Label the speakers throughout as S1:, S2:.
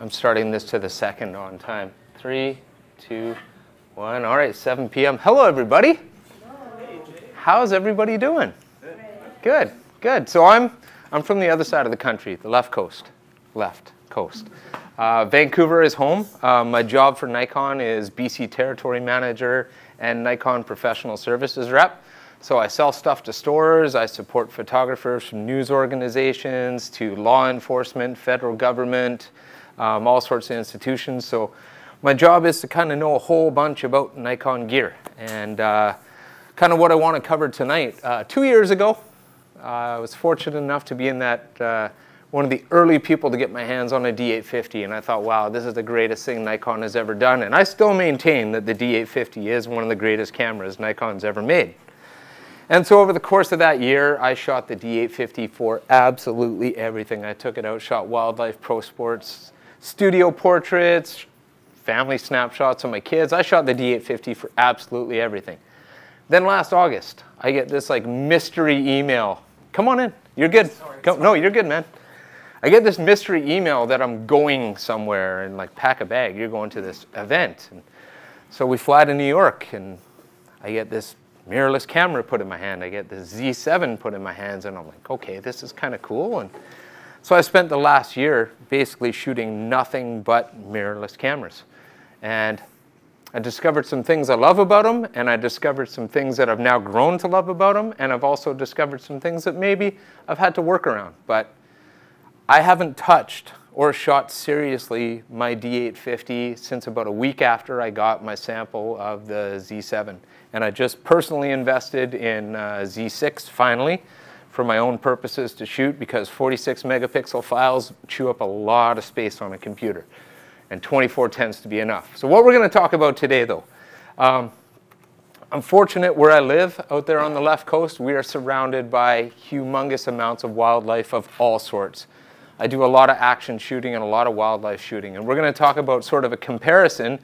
S1: I'm starting this to the second on time. Three, two, one. All right, 7 p.m. Hello, everybody. How's everybody doing? Good, good. So I'm, I'm from the other side of the country, the left coast. Left coast. Uh, Vancouver is home. Uh, my job for Nikon is BC Territory Manager and Nikon Professional Services Rep. So I sell stuff to stores, I support photographers from news organizations to law enforcement, federal government, um, all sorts of institutions. So my job is to kind of know a whole bunch about Nikon gear. And uh, kind of what I want to cover tonight. Uh, two years ago, uh, I was fortunate enough to be in that, uh, one of the early people to get my hands on a D850. And I thought, wow, this is the greatest thing Nikon has ever done. And I still maintain that the D850 is one of the greatest cameras Nikon's ever made. And so over the course of that year, I shot the D850 for absolutely everything. I took it out, shot wildlife, pro sports, studio portraits, family snapshots of my kids. I shot the D850 for absolutely everything. Then last August, I get this like mystery email. Come on in, you're good. Sorry, Come, no, you're good, man. I get this mystery email that I'm going somewhere and like pack a bag. You're going to this event. And so we fly to New York and I get this mirrorless camera put in my hand. I get the Z7 put in my hands, and I'm like, okay, this is kind of cool. And so I spent the last year basically shooting nothing but mirrorless cameras. And I discovered some things I love about them, and I discovered some things that I've now grown to love about them, and I've also discovered some things that maybe I've had to work around. But I haven't touched or shot seriously my D850 since about a week after I got my sample of the Z7. And I just personally invested in uh, Z6 finally for my own purposes to shoot because 46 megapixel files chew up a lot of space on a computer. And 24 tends to be enough. So what we're going to talk about today though, um, I'm fortunate where I live out there on the left coast, we are surrounded by humongous amounts of wildlife of all sorts. I do a lot of action shooting and a lot of wildlife shooting. And we're going to talk about sort of a comparison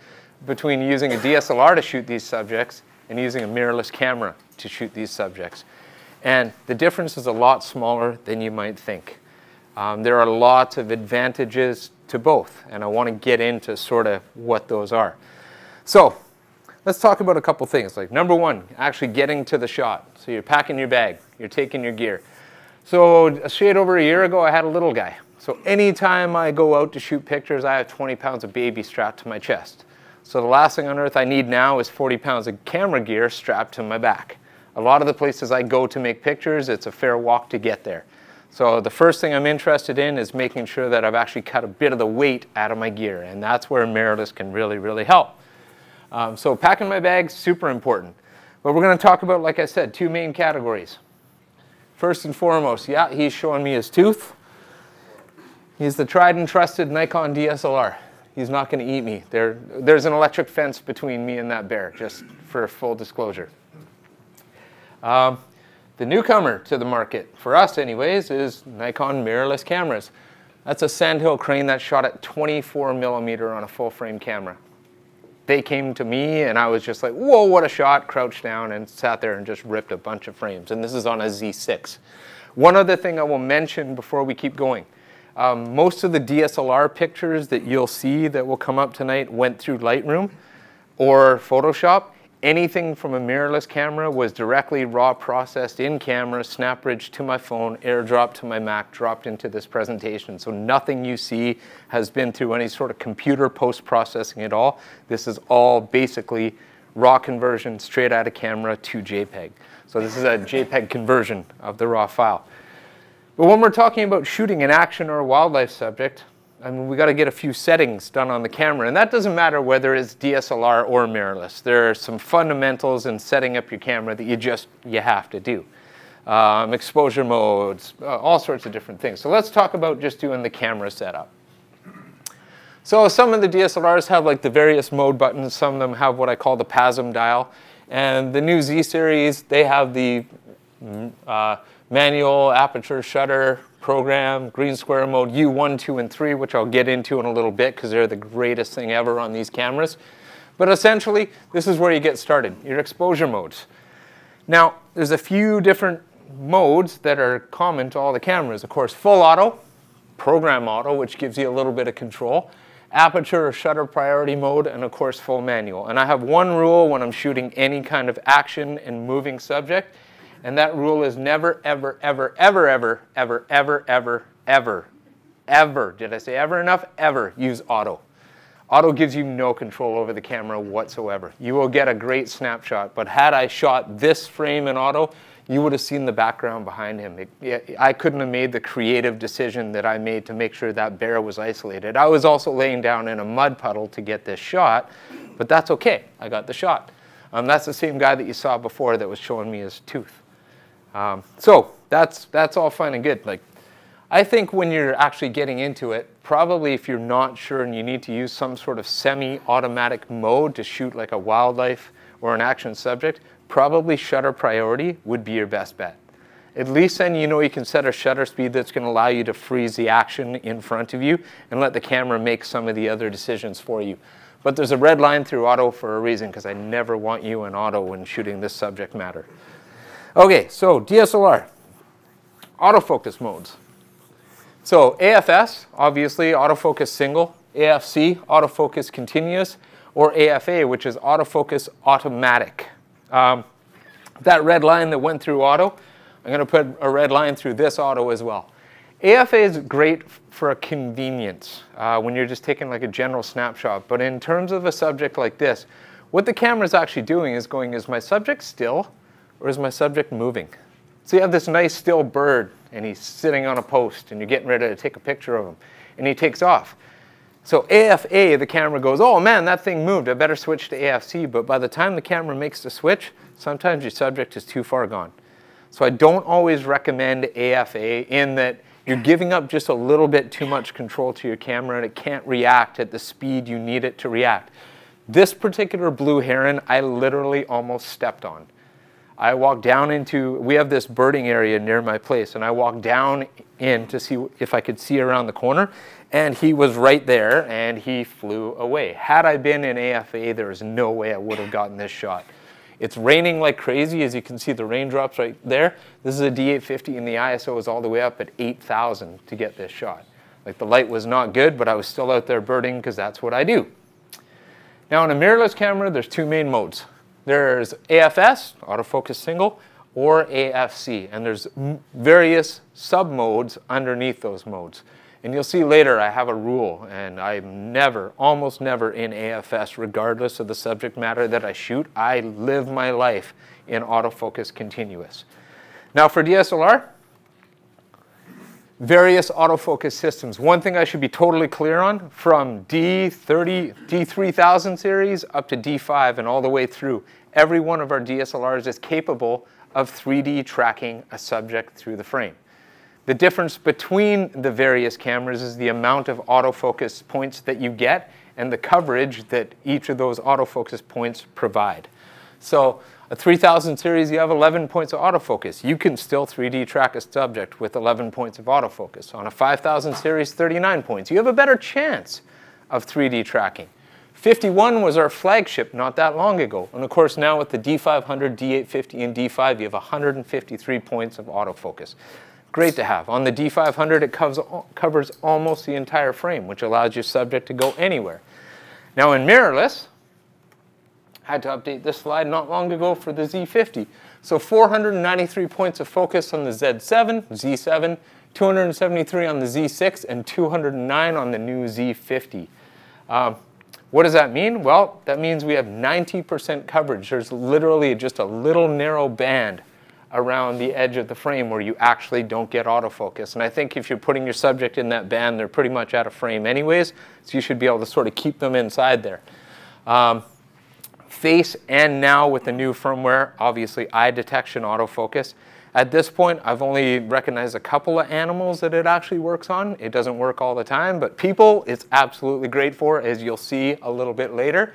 S1: between using a DSLR to shoot these subjects and using a mirrorless camera to shoot these subjects. And the difference is a lot smaller than you might think. Um, there are lots of advantages to both, and I want to get into sort of what those are. So let's talk about a couple things. Like number one, actually getting to the shot. So you're packing your bag, you're taking your gear. So a shade over a year ago, I had a little guy. So anytime I go out to shoot pictures, I have 20 pounds of baby strapped to my chest. So the last thing on earth I need now is 40 pounds of camera gear strapped to my back. A lot of the places I go to make pictures, it's a fair walk to get there. So the first thing I'm interested in is making sure that I've actually cut a bit of the weight out of my gear, and that's where mirrorless can really, really help. Um, so packing my bag, super important. But we're going to talk about, like I said, two main categories. First and foremost, yeah, he's showing me his tooth. He's the tried and trusted Nikon DSLR he's not going to eat me. There, there's an electric fence between me and that bear, just for full disclosure. Um, the newcomer to the market, for us anyways, is Nikon mirrorless cameras. That's a Sandhill crane that shot at 24 millimeter on a full frame camera. They came to me and I was just like, whoa, what a shot, crouched down and sat there and just ripped a bunch of frames. And this is on a Z6. One other thing I will mention before we keep going. Um, most of the DSLR pictures that you'll see that will come up tonight went through Lightroom or Photoshop. Anything from a mirrorless camera was directly raw processed in camera, SnapBridge to my phone, airdropped to my Mac, dropped into this presentation. So nothing you see has been through any sort of computer post-processing at all. This is all basically raw conversion straight out of camera to JPEG. So this is a JPEG conversion of the raw file. But when we're talking about shooting an action or a wildlife subject, I mean, we got to get a few settings done on the camera. And that doesn't matter whether it's DSLR or mirrorless. There are some fundamentals in setting up your camera that you just, you have to do. Um, exposure modes, uh, all sorts of different things. So let's talk about just doing the camera setup. So some of the DSLRs have like the various mode buttons. Some of them have what I call the PASM dial. And the new Z series, they have the mm, uh, manual aperture shutter program, green square mode U1, 2, and 3, which I'll get into in a little bit because they're the greatest thing ever on these cameras. But essentially, this is where you get started, your exposure modes. Now, there's a few different modes that are common to all the cameras. Of course, full auto, program auto, which gives you a little bit of control, aperture or shutter priority mode, and of course full manual. And I have one rule when I'm shooting any kind of action and moving subject, and that rule is never, ever, ever, ever, ever, ever, ever, ever, ever, ever, did I say ever enough? Ever use auto. Auto gives you no control over the camera whatsoever. You will get a great snapshot, but had I shot this frame in auto, you would have seen the background behind him. It, I couldn't have made the creative decision that I made to make sure that bear was isolated. I was also laying down in a mud puddle to get this shot, but that's okay. I got the shot. Um, that's the same guy that you saw before that was showing me his tooth. Um, so that's, that's all fine and good. Like, I think when you're actually getting into it, probably if you're not sure and you need to use some sort of semi-automatic mode to shoot like a wildlife or an action subject, probably shutter priority would be your best bet. At least then you know you can set a shutter speed that's going to allow you to freeze the action in front of you and let the camera make some of the other decisions for you. But there's a red line through auto for a reason because I never want you in auto when shooting this subject matter. Okay, so DSLR, autofocus modes. So AFS, obviously autofocus single, AFC, autofocus continuous, or AFA, which is autofocus automatic. Um, that red line that went through auto, I'm to put a red line through this auto as well. AFA is great for a convenience uh, when you're just taking like a general snapshot. But in terms of a subject like this, what the camera is actually doing is going, is my subject still or is my subject moving? So you have this nice still bird and he's sitting on a post and you're getting ready to take a picture of him and he takes off. So AFA, the camera goes, oh man, that thing moved. I better switch to AFC. But by the time the camera makes the switch, sometimes your subject is too far gone. So I don't always recommend AFA in that you're giving up just a little bit too much control to your camera and it can't react at the speed you need it to react. This particular blue heron, I literally almost stepped on. I walked down into, we have this birding area near my place, and I walked down in to see if I could see around the corner, and he was right there, and he flew away. Had I been in AFA, there is no way I would have gotten this shot. It's raining like crazy, as you can see the raindrops right there. This is a D850, and the ISO is all the way up at 8,000 to get this shot. Like the light was not good, but I was still out there birding because that's what I do. Now on a mirrorless camera, there's two main modes. There's AFS, autofocus single, or AFC, and there's various sub-modes underneath those modes. And you'll see later I have a rule, and I'm never, almost never in AFS, regardless of the subject matter that I shoot. I live my life in autofocus continuous. Now for DSLR, various autofocus systems. One thing I should be totally clear on, from D30, D3000 series up to D5 and all the way through, every one of our DSLRs is capable of 3D tracking a subject through the frame. The difference between the various cameras is the amount of autofocus points that you get and the coverage that each of those autofocus points provide. So a 3000 series, you have 11 points of autofocus. You can still 3D track a subject with 11 points of autofocus. On a 5000 series, 39 points. You have a better chance of 3D tracking. 51 was our flagship not that long ago. And of course, now with the D500, D850, and D5, you have 153 points of autofocus. Great to have. On the D500, it covers, covers almost the entire frame, which allows your subject to go anywhere. Now in mirrorless, had to update this slide not long ago for the Z50. So 493 points of focus on the Z7, Z7, 273 on the Z6, and 209 on the new Z50. Um, what does that mean? Well, that means we have 90% coverage. There's literally just a little narrow band around the edge of the frame where you actually don't get autofocus. And I think if you're putting your subject in that band, they're pretty much out of frame anyways, so you should be able to sort of keep them inside there. Um, face and now with the new firmware, obviously eye detection autofocus. At this point, I've only recognized a couple of animals that it actually works on. It doesn't work all the time, but people, it's absolutely great for, as you'll see a little bit later.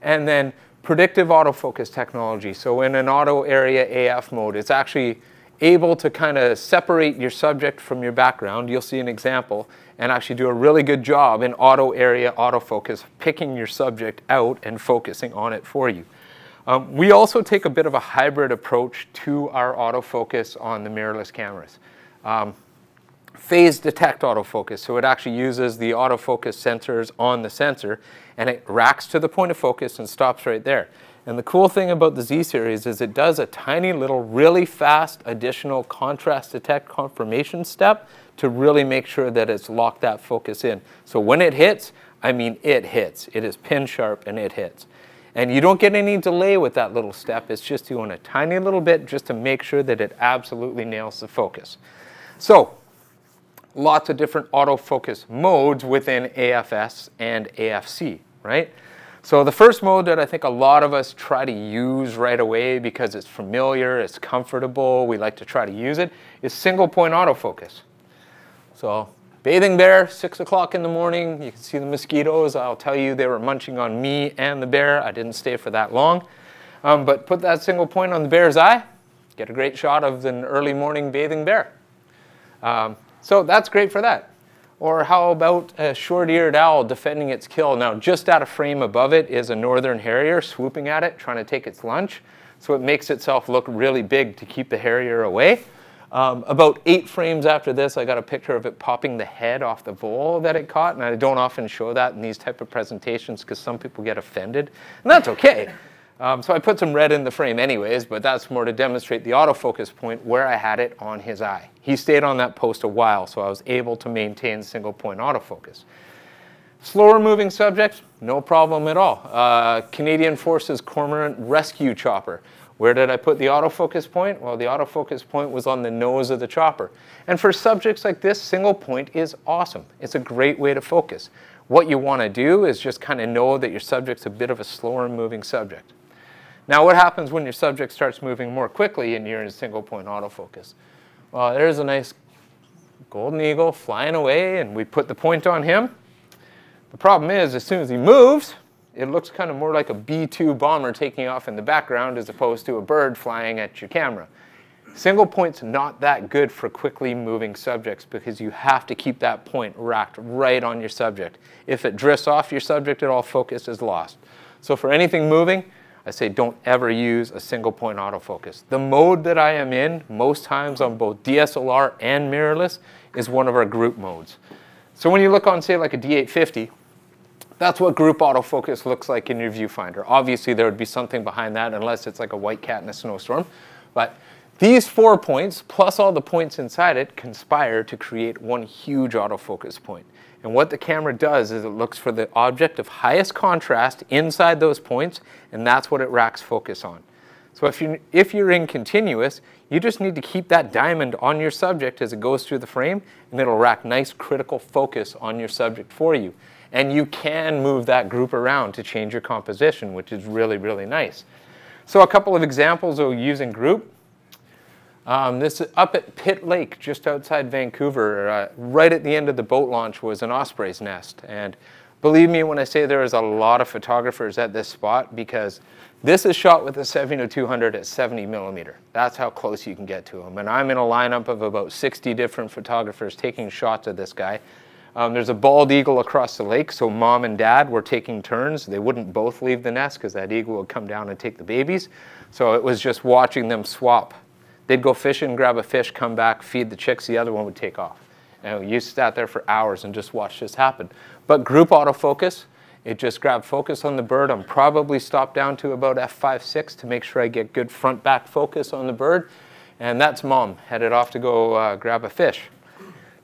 S1: And then predictive autofocus technology. So in an auto area AF mode, it's actually able to kind of separate your subject from your background. You'll see an example and actually do a really good job in auto area autofocus, picking your subject out and focusing on it for you. Um, we also take a bit of a hybrid approach to our autofocus on the mirrorless cameras. Um, phase detect autofocus. So it actually uses the autofocus sensors on the sensor and it racks to the point of focus and stops right there. And the cool thing about the Z series is it does a tiny little really fast additional contrast detect confirmation step to really make sure that it's locked that focus in. So when it hits, I mean it hits. It is pin sharp and it hits. And you don't get any delay with that little step. It's just doing a tiny little bit just to make sure that it absolutely nails the focus. So lots of different autofocus modes within AFS and AFC, right? So the first mode that I think a lot of us try to use right away because it's familiar, it's comfortable, we like to try to use it, is single point autofocus. So bathing bear, six o'clock in the morning, you can see the mosquitoes. I'll tell you they were munching on me and the bear. I didn't stay for that long. Um, but put that single point on the bear's eye, get a great shot of an early morning bathing bear. Um, so that's great for that. Or how about a short-eared owl defending its kill? Now, just out of frame above it is a northern harrier swooping at it, trying to take its lunch. So it makes itself look really big to keep the harrier away. Um, about eight frames after this, I got a picture of it popping the head off the vole that it caught, and I don't often show that in these type of presentations because some people get offended, and that's okay. Um, so I put some red in the frame anyways, but that's more to demonstrate the autofocus point where I had it on his eye. He stayed on that post a while, so I was able to maintain single point autofocus. Slower moving subjects, no problem at all. Uh, Canadian Forces Cormorant Rescue Chopper. Where did I put the autofocus point? Well, the autofocus point was on the nose of the chopper. And for subjects like this, single point is awesome. It's a great way to focus. What you want to do is just kind of know that your subject's a bit of a slower moving subject. Now, what happens when your subject starts moving more quickly and you're in single point autofocus? Well, there's a nice golden eagle flying away, and we put the point on him. The problem is, as soon as he moves, it looks kind of more like a B-2 bomber taking off in the background as opposed to a bird flying at your camera. Single point's not that good for quickly moving subjects because you have to keep that point racked right on your subject. If it drifts off your subject at all, focus is lost. So for anything moving, I say don't ever use a single point autofocus. The mode that I am in most times on both DSLR and mirrorless is one of our group modes. So when you look on say like a D850, that's what group autofocus looks like in your viewfinder. Obviously, there would be something behind that unless it's like a white cat in a snowstorm. But these four points, plus all the points inside it, conspire to create one huge autofocus point. And what the camera does is it looks for the object of highest contrast inside those points, and that's what it racks focus on. So if, you, if you're in continuous, you just need to keep that diamond on your subject as it goes through the frame, and it'll rack nice critical focus on your subject for you. And you can move that group around to change your composition, which is really, really nice. So a couple of examples of using group. Um, this up at Pitt Lake, just outside Vancouver, uh, right at the end of the boat launch was an osprey's nest. And believe me when I say there is a lot of photographers at this spot because this is shot with a 70-200 at 70 millimeter. That's how close you can get to them. And I'm in a lineup of about 60 different photographers taking shots of this guy. Um, there's a bald eagle across the lake, so mom and dad were taking turns. They wouldn't both leave the nest because that eagle would come down and take the babies. So it was just watching them swap. They'd go fishing, grab a fish, come back, feed the chicks, the other one would take off. And you sat there for hours and just watched this happen. But group autofocus, it just grabbed focus on the bird. I'm probably stopped down to about f5.6 to make sure I get good front-back focus on the bird. And that's mom, headed off to go uh, grab a fish.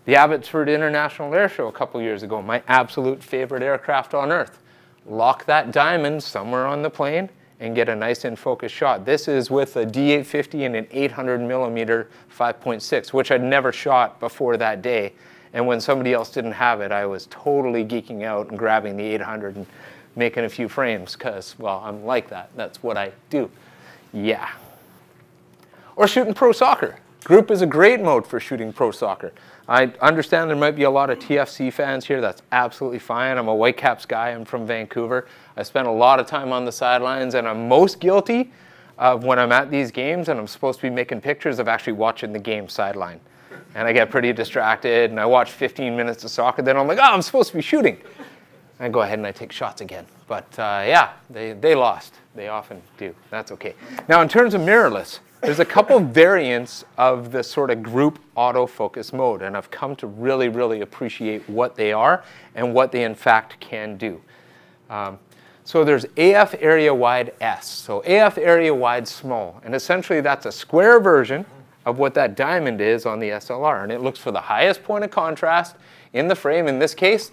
S1: The Abbotsford International Air Show a couple years ago, my absolute favorite aircraft on earth. Lock that diamond somewhere on the plane and get a nice in focus shot. This is with a D850 and an 800 millimeter 5.6, which I'd never shot before that day. And when somebody else didn't have it, I was totally geeking out and grabbing the 800 and making a few frames because, well, I'm like that. That's what I do. Yeah. Or shooting pro soccer. Group is a great mode for shooting pro soccer. I understand there might be a lot of TFC fans here. That's absolutely fine. I'm a Whitecaps guy. I'm from Vancouver. I spend a lot of time on the sidelines, and I'm most guilty of when I'm at these games and I'm supposed to be making pictures of actually watching the game sideline. And I get pretty distracted, and I watch 15 minutes of soccer. Then I'm like, oh, I'm supposed to be shooting. I go ahead and I take shots again. But uh, yeah, they, they lost. They often do. That's okay. Now, in terms of mirrorless, there's a couple variants of the sort of group autofocus mode, and I've come to really, really appreciate what they are and what they in fact can do. Um, so there's AF area wide S. So AF area wide small, and essentially that's a square version of what that diamond is on the SLR, and it looks for the highest point of contrast in the frame. In this case,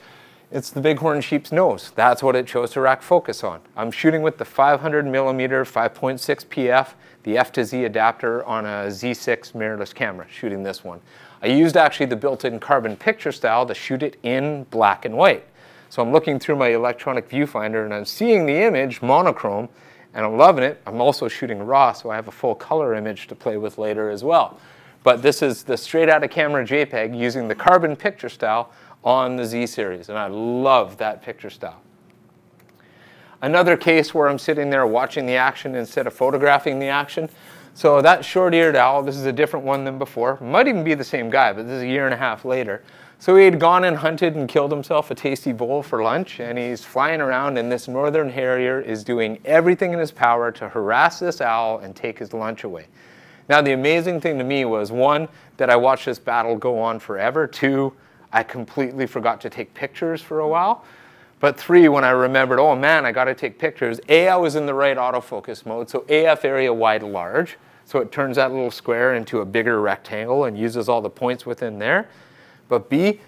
S1: it's the bighorn sheep's nose. That's what it chose to rack focus on. I'm shooting with the 500 millimeter 5.6 PF, the F to Z adapter on a Z6 mirrorless camera, shooting this one. I used actually the built-in carbon picture style to shoot it in black and white. So I'm looking through my electronic viewfinder and I'm seeing the image monochrome and I'm loving it. I'm also shooting RAW, so I have a full color image to play with later as well. But this is the straight out of camera JPEG using the carbon picture style on the Z series, and I love that picture style. Another case where I'm sitting there watching the action instead of photographing the action. So that short-eared owl, this is a different one than before. Might even be the same guy, but this is a year and a half later. So he had gone and hunted and killed himself a tasty vole for lunch, and he's flying around, and this northern harrier is doing everything in his power to harass this owl and take his lunch away. Now, the amazing thing to me was one, that I watched this battle go on forever. Two, I completely forgot to take pictures for a while. But three, when I remembered, oh man, I got to take pictures, A, I was in the right autofocus mode, so AF area wide large. So it turns that little square into a bigger rectangle and uses all the points within there. But B,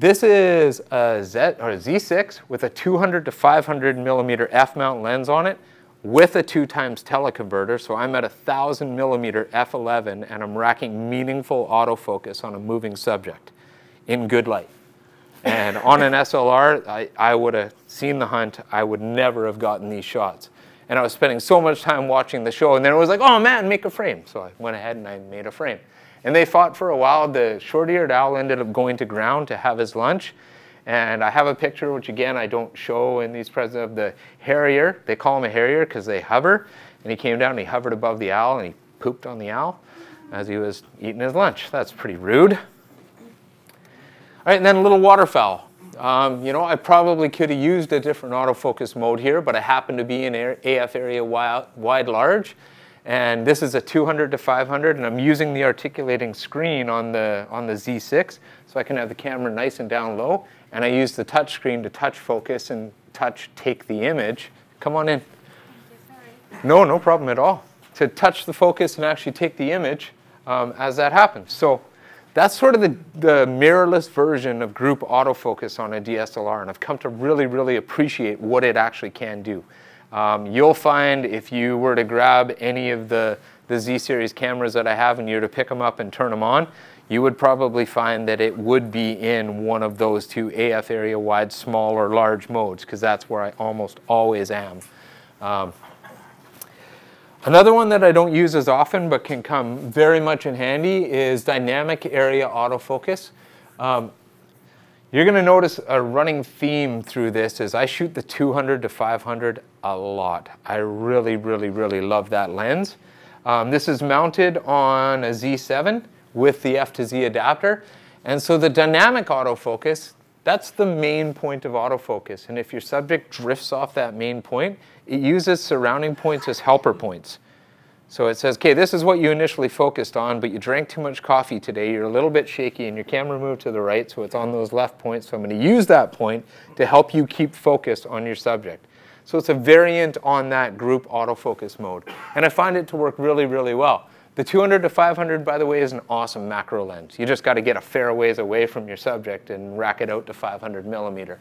S1: this is a Z or a Z6 with a 200 to 500 millimeter f-mount lens on it with a two times teleconverter. So I'm at a 1000 millimeter f11 and I'm racking meaningful autofocus on a moving subject in good light. And on an SLR, I, I would have seen the hunt. I would never have gotten these shots. And I was spending so much time watching the show, and then it was like, oh man, make a frame. So I went ahead and I made a frame. And they fought for a while. The short-eared owl ended up going to ground to have his lunch. And I have a picture, which again, I don't show in these presents of the harrier. They call him a harrier because they hover. And he came down and he hovered above the owl and he pooped on the owl as he was eating his lunch. That's pretty rude. Right, and then a little waterfowl. Um, you know, I probably could have used a different autofocus mode here, but I happen to be in AF area wide, wide large. And this is a 200 to 500, and I'm using the articulating screen on the, on the Z6, so I can have the camera nice and down low. And I use the touch screen to touch focus and touch take the image. Come on in. No, no problem at all. To touch the focus and actually take the image um, as that happens. So that's sort of the, the mirrorless version of group autofocus on a DSLR, and I've come to really, really appreciate what it actually can do. Um, you'll find if you were to grab any of the, the Z-series cameras that I have and you were to pick them up and turn them on, you would probably find that it would be in one of those two AF area wide small or large modes, because that's where I almost always am. Um, Another one that I don't use as often but can come very much in handy is dynamic area autofocus. Um, you're going to notice a running theme through this is I shoot the 200 to 500 a lot. I really, really, really love that lens. Um, this is mounted on a Z7 with the F to Z adapter. And so the dynamic autofocus, that's the main point of autofocus. And if your subject drifts off that main point, it uses surrounding points as helper points. So it says, okay, this is what you initially focused on, but you drank too much coffee today. You're a little bit shaky and your camera moved to the right, so it's on those left points. So I'm going to use that point to help you keep focused on your subject. So it's a variant on that group autofocus mode. And I find it to work really, really well. The 200 to 500, by the way, is an awesome macro lens. You just got to get a fair ways away from your subject and rack it out to 500 millimeter.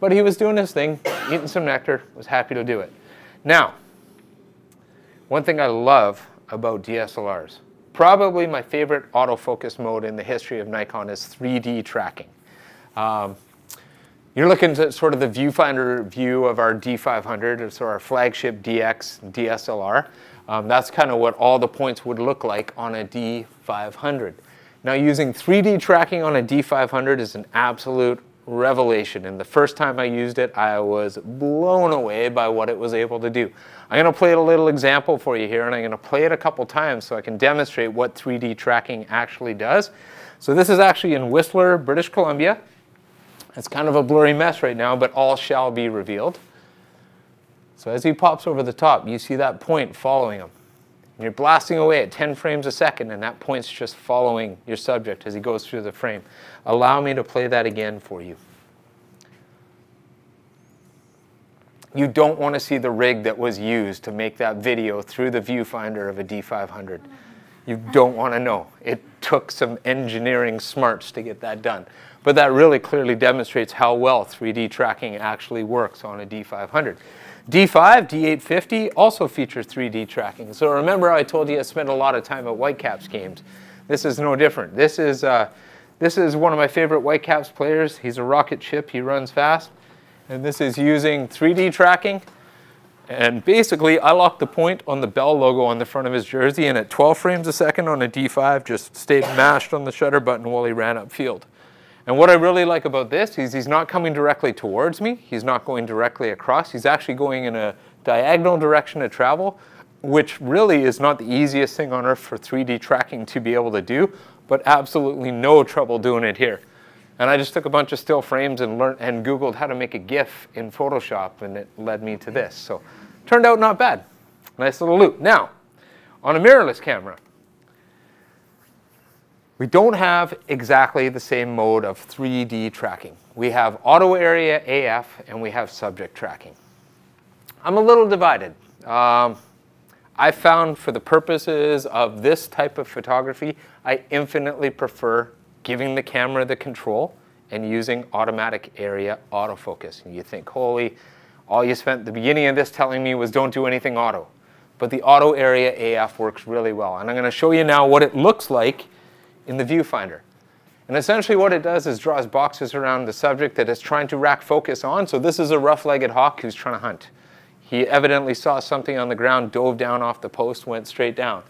S1: But he was doing his thing, eating some nectar, was happy to do it. Now, one thing I love about DSLRs, probably my favorite autofocus mode in the history of Nikon is 3D tracking. Um, you're looking at sort of the viewfinder view of our D500, so our flagship DX DSLR. Um, that's kind of what all the points would look like on a D500. Now using 3D tracking on a D500 is an absolute revelation. And the first time I used it, I was blown away by what it was able to do. I'm going to play a little example for you here, and I'm going to play it a couple times so I can demonstrate what 3D tracking actually does. So this is actually in Whistler, British Columbia. It's kind of a blurry mess right now, but all shall be revealed. So as he pops over the top, you see that point following him. And you're blasting away at 10 frames a second, and that point's just following your subject as he goes through the frame. Allow me to play that again for you. You don't want to see the rig that was used to make that video through the viewfinder of a D500. You don't want to know. It took some engineering smarts to get that done. But that really clearly demonstrates how well 3D tracking actually works on a D500. D5, D850 also features 3D tracking. So remember I told you I spent a lot of time at Whitecaps games. This is no different. This is, uh, this is one of my favorite Whitecaps players. He's a rocket ship. He runs fast. And this is using 3D tracking. And basically, I locked the point on the Bell logo on the front of his jersey, and at 12 frames a second on a D5, just stayed mashed on the shutter button while he ran upfield. And what I really like about this is he's not coming directly towards me. He's not going directly across. He's actually going in a diagonal direction of travel, which really is not the easiest thing on earth for 3D tracking to be able to do, but absolutely no trouble doing it here. And I just took a bunch of still frames and learned and Googled how to make a GIF in Photoshop, and it led me to this. So turned out not bad. Nice little loop. Now, on a mirrorless camera, we don't have exactly the same mode of 3D tracking. We have auto area AF and we have subject tracking. I'm a little divided. Um, I found for the purposes of this type of photography, I infinitely prefer giving the camera the control and using automatic area autofocus. And you think, holy, all you spent the beginning of this telling me was don't do anything auto. But the auto area AF works really well. And I'm going to show you now what it looks like in the viewfinder. And essentially what it does is draws boxes around the subject that it's trying to rack focus on. So this is a rough-legged hawk who's trying to hunt. He evidently saw something on the ground, dove down off the post, went straight down.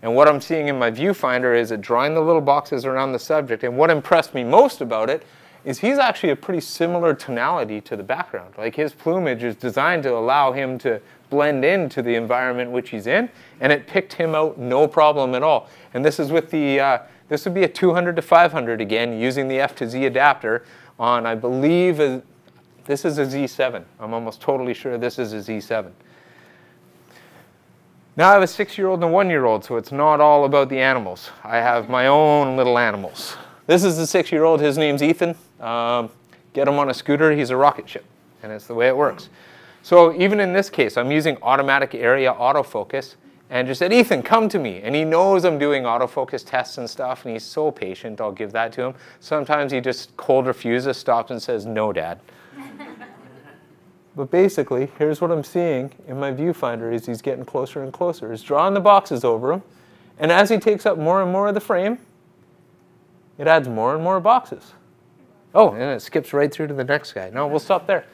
S1: And what I'm seeing in my viewfinder is it drawing the little boxes around the subject. And what impressed me most about it is he's actually a pretty similar tonality to the background. Like his plumage is designed to allow him to blend into the environment which he's in, and it picked him out no problem at all. And this is with the uh, this would be a 200 to 500 again using the F to Z adapter on, I believe, a, this is a Z7. I'm almost totally sure this is a Z7. Now I have a six-year-old and a one-year-old, so it's not all about the animals. I have my own little animals. This is the six-year-old. His name's Ethan. Um, get him on a scooter. He's a rocket ship, and it's the way it works. So even in this case, I'm using automatic area autofocus and just said, Ethan, come to me. And he knows I'm doing autofocus tests and stuff, and he's so patient, I'll give that to him. Sometimes he just cold refuses, stops and says, no, Dad. but basically, here's what I'm seeing in my viewfinder is he's getting closer and closer. He's drawing the boxes over him, and as he takes up more and more of the frame, it adds more and more boxes. Oh, and it skips right through to the next guy. No, we'll stop there.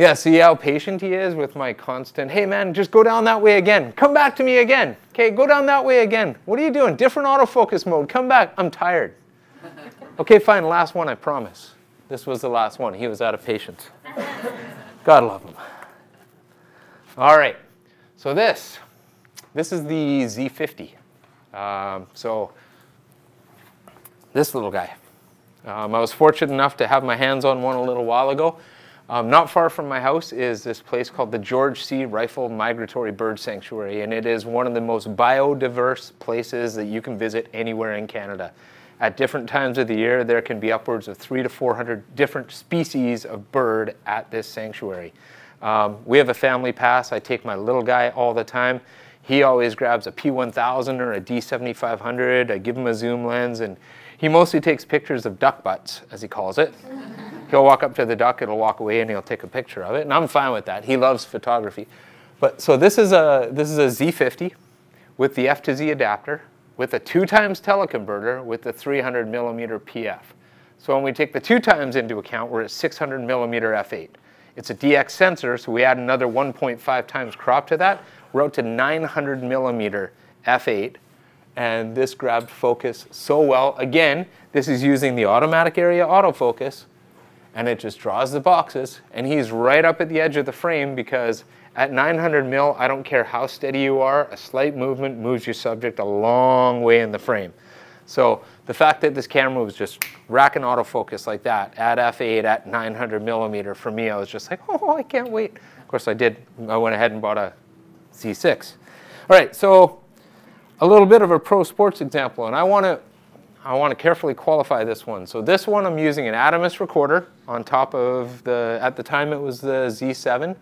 S1: Yeah, see how patient he is with my constant, hey man, just go down that way again. Come back to me again. Okay, go down that way again. What are you doing? Different autofocus mode. Come back. I'm tired. Okay, fine, last one, I promise. This was the last one. He was out of patience. God love him. All right, so this, this is the Z50. Um, so this little guy. Um, I was fortunate enough to have my hands on one a little while ago. Um, not far from my house is this place called the George C. Reifel Migratory Bird Sanctuary, and it is one of the most biodiverse places that you can visit anywhere in Canada. At different times of the year, there can be upwards of three to 400 different species of bird at this sanctuary. Um, we have a family pass. I take my little guy all the time. He always grabs a P1000 or a D7500. I give him a zoom lens, and he mostly takes pictures of duck butts, as he calls it. He'll walk up to the duck, it'll walk away, and he'll take a picture of it. And I'm fine with that. He loves photography. But so this is a this is a Z50 with the F to Z adapter, with a two times teleconverter with the 300 millimeter PF. So when we take the two times into account, we're at 600 millimeter f8. It's a DX sensor, so we add another 1.5 times crop to that. We're out to 900 millimeter f8 and this grabbed focus so well. Again, this is using the automatic area autofocus and it just draws the boxes and he's right up at the edge of the frame because at 900 mil, I don't care how steady you are, a slight movement moves your subject a long way in the frame. So the fact that this camera was just racking autofocus like that at f8 at 900 millimeter, for me, I was just like, oh, I can't wait. Of course, I did. I went ahead and bought a Z6. All right, so a little bit of a pro sports example, and I want to I want to carefully qualify this one. So this one I'm using an Atomos recorder on top of the, at the time it was the Z7.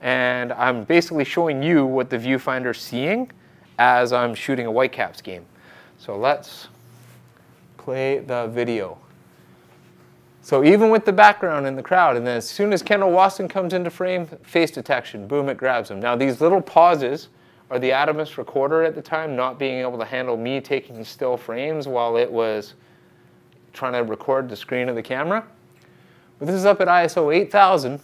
S1: And I'm basically showing you what the viewfinder's seeing as I'm shooting a Whitecaps game. So let's play the video. So even with the background in the crowd, and then as soon as Kendall Waston comes into frame, face detection, boom, it grabs him. Now these little pauses are the Atomos recorder at the time not being able to handle me taking still frames while it was trying to record the screen of the camera. But this is up at ISO 8000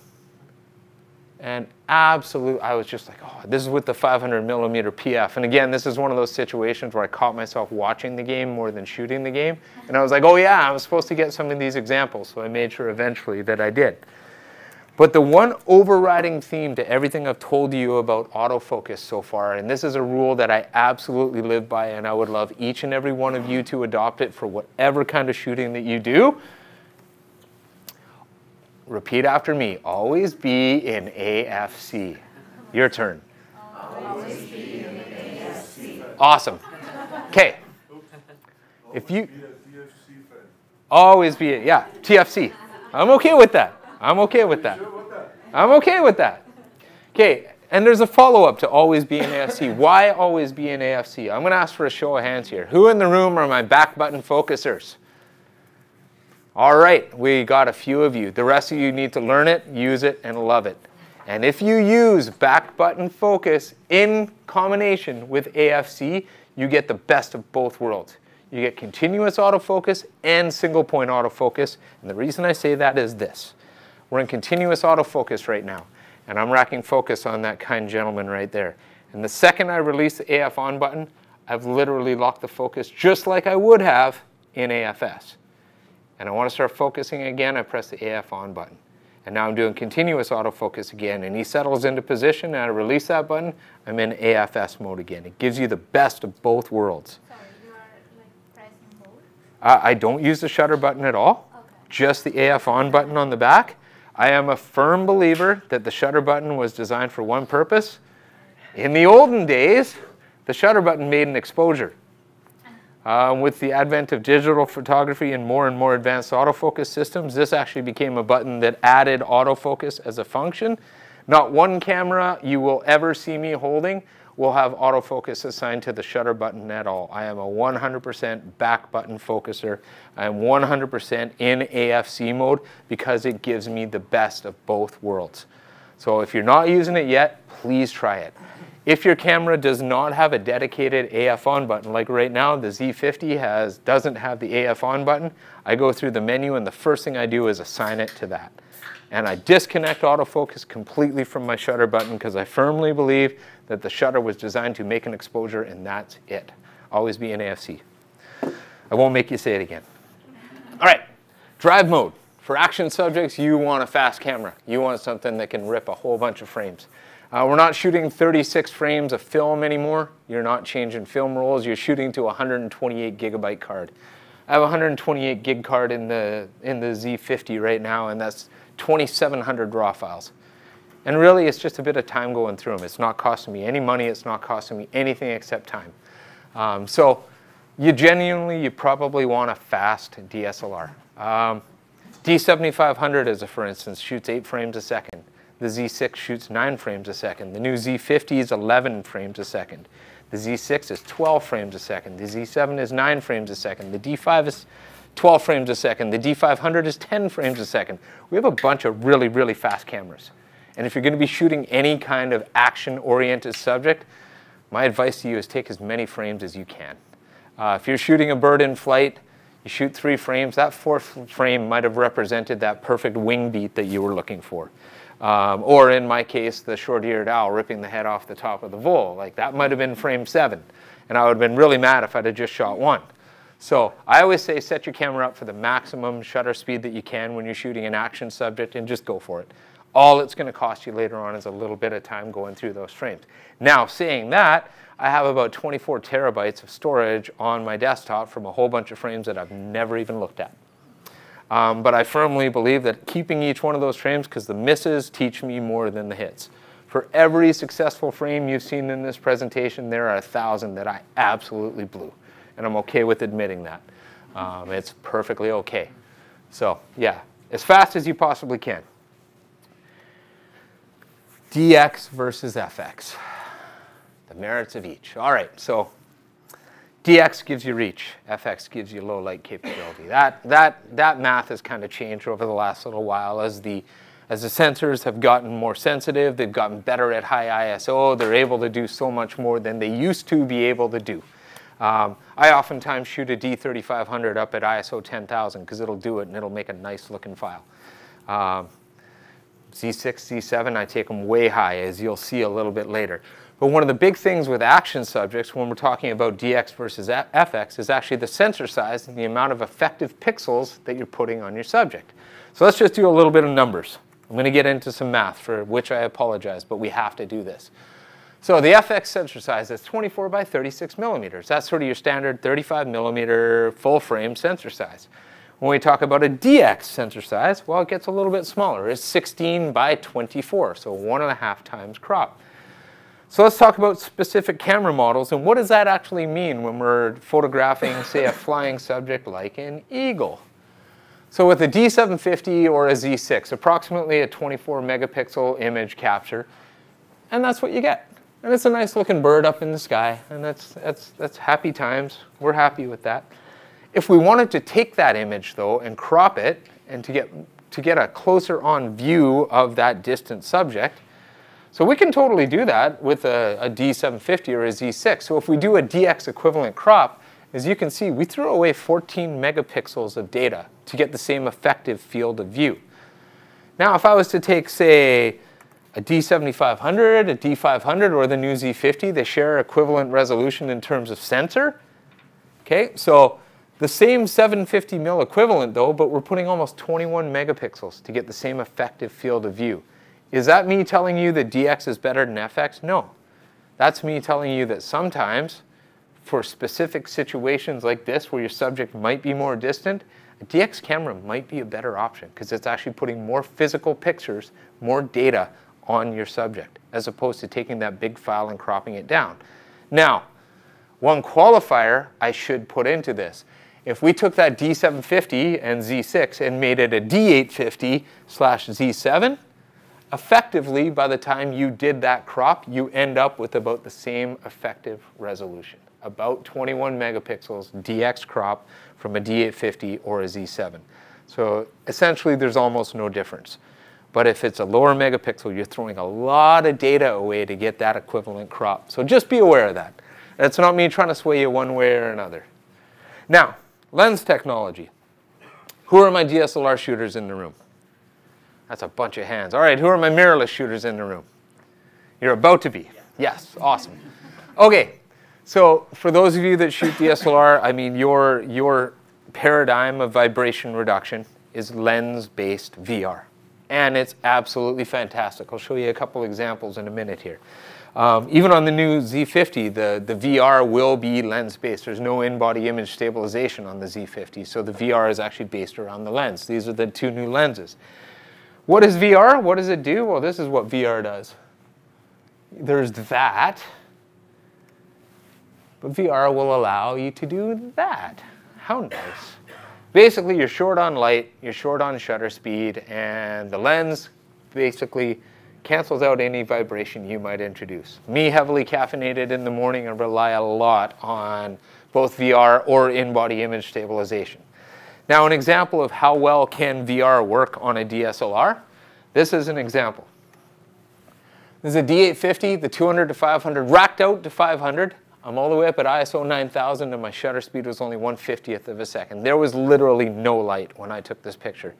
S1: and absolute, I was just like, oh, this is with the 500 millimeter PF. And again, this is one of those situations where I caught myself watching the game more than shooting the game. And I was like, oh yeah, I was supposed to get some of these examples. So I made sure eventually that I did. But the one overriding theme to everything I've told you about autofocus so far, and this is a rule that I absolutely live by, and I would love each and every one of you to adopt it for whatever kind of shooting that you do. Repeat after me. Always be in AFC. Your turn. Always be in AFC. Awesome. Okay. If you always be, yeah, TFC. I'm okay with that. I'm okay with that. I'm okay with that. Okay, and there's a follow-up to always be in AFC. Why always be in AFC? I'm going to ask for a show of hands here. Who in the room are my back button focusers? All right, we got a few of you. The rest of you need to learn it, use it, and love it. And if you use back button focus in combination with AFC, you get the best of both worlds. You get continuous autofocus and single point autofocus. And the reason I say that is this. We're in continuous autofocus right now. And I'm racking focus on that kind gentleman right there. And the second I release the AF on button, I've literally locked the focus just like I would have in AFS. And I want to start focusing again, I press the AF on button. And now I'm doing continuous autofocus again, and he settles into position, and I release that button, I'm in AFS mode again. It gives you the best of both worlds.
S2: Sorry, you are like pressing both?
S1: Uh, I don't use the shutter button at all,
S2: Okay.
S1: just the AF on button on the back. I am a firm believer that the shutter button was designed for one purpose. In the olden days, the shutter button made an exposure. Um, with the advent of digital photography and more and more advanced autofocus systems, this actually became a button that added autofocus as a function. Not one camera you will ever see me holding will have autofocus assigned to the shutter button at all. I am a 100% back button focuser. I am 100% in AFC mode because it gives me the best of both worlds. So if you're not using it yet, please try it. If your camera does not have a dedicated AF on button, like right now the Z50 has, doesn't have the AF on button, I go through the menu and the first thing I do is assign it to that. And I disconnect autofocus completely from my shutter button because I firmly believe that the shutter was designed to make an exposure and that's it. Always be in AFC. I won't make you say it again. All right, drive mode. For action subjects, you want a fast camera. You want something that can rip a whole bunch of frames. Uh, we're not shooting 36 frames of film anymore. You're not changing film rolls. You're shooting to a 128 gigabyte card. I have a 128 gig card in the, in the Z50 right now, and that's 2,700 raw files. And really, it's just a bit of time going through them. It's not costing me any money. It's not costing me anything except time. Um, so you genuinely, you probably want a fast DSLR. Um, D7500, as a for instance, shoots 8 frames a second. The Z6 shoots 9 frames a second. The new Z50 is 11 frames a second. The Z6 is 12 frames a second. The Z7 is 9 frames a second. The D5 is 12 frames a second. The D500 is 10 frames a second. We have a bunch of really, really fast cameras. And if you're going to be shooting any kind of action-oriented subject, my advice to you is take as many frames as you can. Uh, if you're shooting a bird in flight, you shoot three frames. That fourth frame might have represented that perfect wing beat that you were looking for. Um, or in my case, the short-eared owl ripping the head off the top of the vole. Like that might have been frame seven. And I would have been really mad if I'd have just shot one. So I always say set your camera up for the maximum shutter speed that you can when you're shooting an action subject and just go for it. All it's going to cost you later on is a little bit of time going through those frames. Now, saying that, I have about 24 terabytes of storage on my desktop from a whole bunch of frames that I've never even looked at. Um, but I firmly believe that keeping each one of those frames, because the misses teach me more than the hits. For every successful frame you've seen in this presentation, there are a thousand that I absolutely blew. And I'm okay with admitting that. Um, it's perfectly okay. So yeah, as fast as you possibly can. DX versus FX. The merits of each. All right, so DX gives you reach, FX gives you low light capability. That, that, that math has kind of changed over the last little while as the, as the sensors have gotten more sensitive, they've gotten better at high ISO, they're able to do so much more than they used to be able to do. Um, I oftentimes shoot a D3500 up at ISO 10,000 because it'll do it and it'll make a nice looking file. Um, Z6, Z7, I take them way high as you'll see a little bit later. But one of the big things with action subjects when we're talking about DX versus FX is actually the sensor size and the amount of effective pixels that you're putting on your subject. So let's just do a little bit of numbers. I'm going to get into some math for which I apologize, but we have to do this. So the FX sensor size is 24 by 36 millimeters. That's sort of your standard 35 millimeter full frame sensor size. When we talk about a DX sensor size, well, it gets a little bit smaller. It's 16 by 24, so one and a half times crop. So let's talk about specific camera models and what does that actually mean when we're photographing, say, a flying subject like an eagle. So with a D750 or a Z6, approximately a 24 megapixel image capture, and that's what you get. And it's a nice looking bird up in the sky, and that's, that's, that's happy times. We're happy with that. If we wanted to take that image though and crop it and to get, to get a closer on view of that distant subject, so we can totally do that with a a D750 or a Z6. So if we do a DX equivalent crop, as you can see, we threw away 14 megapixels of data to get the same effective field of view. Now, if I was to take, say, a D7500, a D500, or the new Z50, they share equivalent resolution in terms of sensor. Okay, so the same 750 mil equivalent though, but we're putting almost 21 megapixels to get the same effective field of view. Is that me telling you that DX is better than FX? No. That's me telling you that sometimes, for specific situations like this where your subject might be more distant, a DX camera might be a better option because it's actually putting more physical pictures, more data on your subject, as opposed to taking that big file and cropping it down. Now, one qualifier I should put into this. If we took that D750 and Z6 and made it a D850 slash Z7, effectively, by the time you did that crop, you end up with about the same effective resolution, about 21 megapixels DX crop from a D850 or a Z7. So essentially, there's almost no difference. But if it's a lower megapixel, you're throwing a lot of data away to get that equivalent crop. So just be aware of that. That's not me trying to sway you one way or another. Now, lens technology. Who are my DSLR shooters in the room? That's a bunch of hands. All right, who are my mirrorless shooters in the room? You're about to be. Yes, awesome. Okay, so for those of you that shoot DSLR, I mean, your, your paradigm of vibration reduction is lens-based VR. And it's absolutely fantastic. I'll show you a couple examples in a minute here. Um, even on the new Z50, the, the VR will be lens-based. There's no in-body image stabilization on the Z50, so the VR is actually based around the lens. These are the two new lenses. What is VR? What does it do? Well, this is what VR does. There's that, but VR will allow you to do that. How nice. Basically, you're short on light, you're short on shutter speed, and the lens basically cancels out any vibration you might introduce. Me, heavily caffeinated in the morning, I rely a lot on both VR or in-body image stabilization. Now, an example of how well can VR work on a DSLR. This is an example. This is a D850, the 200 to 500, racked out to 500. I'm all the way up at ISO 9000 and my shutter speed was only 1 50th of a second. There was literally no light when I took this picture.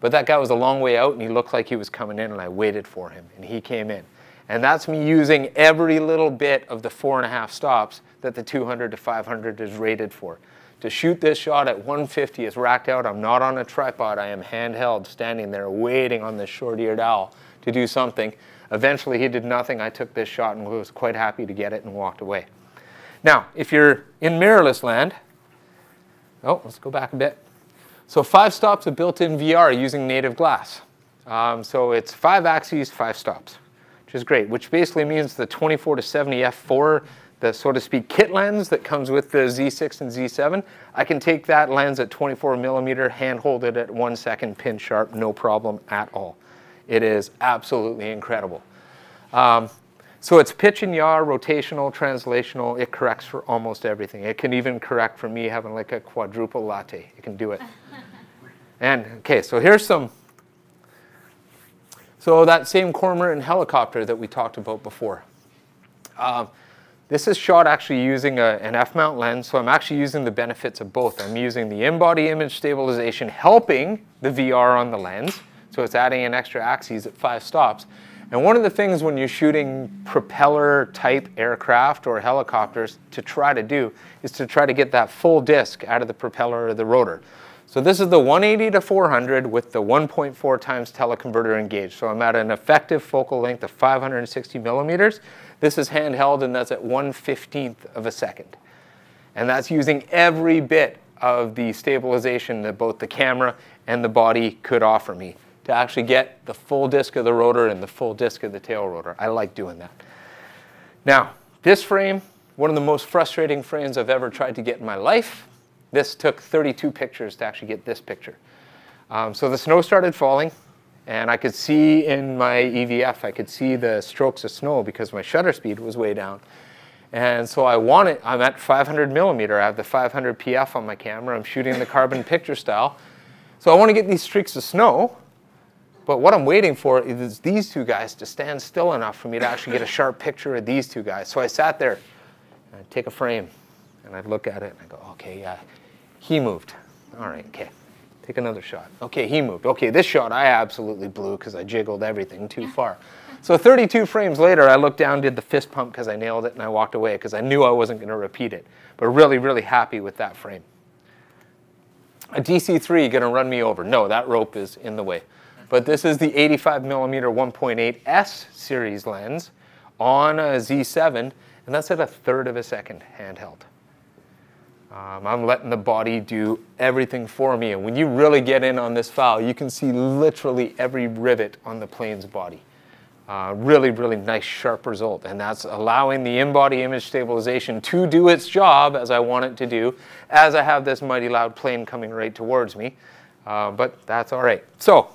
S1: But that guy was a long way out and he looked like he was coming in and I waited for him and he came in. And that's me using every little bit of the four and a half stops that the 200 to 500 is rated for. To shoot this shot at 150 is racked out. I'm not on a tripod. I am handheld, standing there waiting on this short-eared owl to do something. Eventually, he did nothing. I took this shot and was quite happy to get it and walked away. Now, if you're in mirrorless land, oh, let's go back a bit. So five stops of built-in VR using native glass. Um, so it's five axes, five stops. which is great, which basically means the 24 to 70 f4, the so to speak kit lens that comes with the Z6 and Z7, I can take that lens at 24 millimeter, hand hold it at one second, pin sharp, no problem at all. It is absolutely incredible. Um, so it's pitch and yaw, rotational, translational. It corrects for almost everything. It can even correct for me having like a quadruple latte. It can do it. and okay, so here's some. So that same cormorant helicopter that we talked about before. Um, this is shot actually using a, an F-mount lens, so I'm actually using the benefits of both. I'm using the in-body image stabilization helping the VR on the lens, so it's adding an extra axis at five stops. And one of the things when you're shooting propeller type aircraft or helicopters to try to do is to try to get that full disc out of the propeller or the rotor. So this is the 180 to 400 with the 1.4 times teleconverter engaged. So I'm at an effective focal length of 560 millimeters. This is handheld and that's at 1 15th of a second. And that's using every bit of the stabilization that both the camera and the body could offer me to actually get the full disc of the rotor and the full disc of the tail rotor. I like doing that. Now, this frame, one of the most frustrating frames I've ever tried to get in my life. This took 32 pictures to actually get this picture. Um, so the snow started falling, and I could see in my EVF, I could see the strokes of snow because my shutter speed was way down. And so I want it, I'm at 500 millimeter. I have the 500 PF on my camera. I'm shooting the carbon picture style. So I want to get these streaks of snow but what I'm waiting for is these two guys to stand still enough for me to actually get a sharp picture of these two guys. So I sat there and I'd take a frame and I'd look at it and I go, okay, yeah, he moved. All right, okay. Take another shot. Okay, he moved. Okay, this shot I absolutely blew because I jiggled everything too far. So 32 frames later, I looked down, did the fist pump because I nailed it, and I walked away because I knew I wasn't going to repeat it. But really, really happy with that frame. A DC-3 going to run me over. No, that rope is in the way. But this is the 85 millimeter 1.8 S series lens on a Z7, and that's at a third of a second handheld. Um, I'm letting the body do everything for me. And when you really get in on this file, you can see literally every rivet on the plane's body. Uh, really, really nice, sharp result. And that's allowing the in-body image stabilization to do its job as I want it to do, as I have this mighty loud plane coming right towards me. Uh, but that's all right. So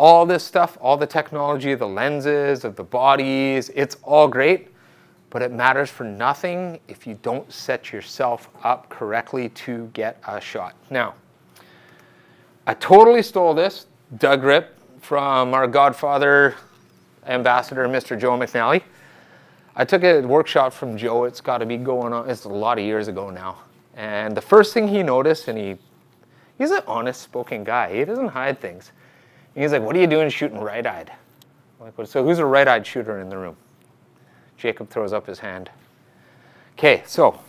S1: all this stuff, all the technology, the lenses, of the bodies, it's all great, but it matters for nothing if you don't set yourself up correctly to get a shot. Now, I totally stole this, Doug Rip, from our godfather ambassador, Mr. Joe McNally. I took a workshop from Joe. It's got to be going on, it's a lot of years ago now. And the first thing he noticed, and he, he's an honest spoken guy, he doesn't hide things. And he's like, what are you doing shooting right-eyed? Like, so who's a right-eyed shooter in the room? Jacob throws up his hand. Okay, so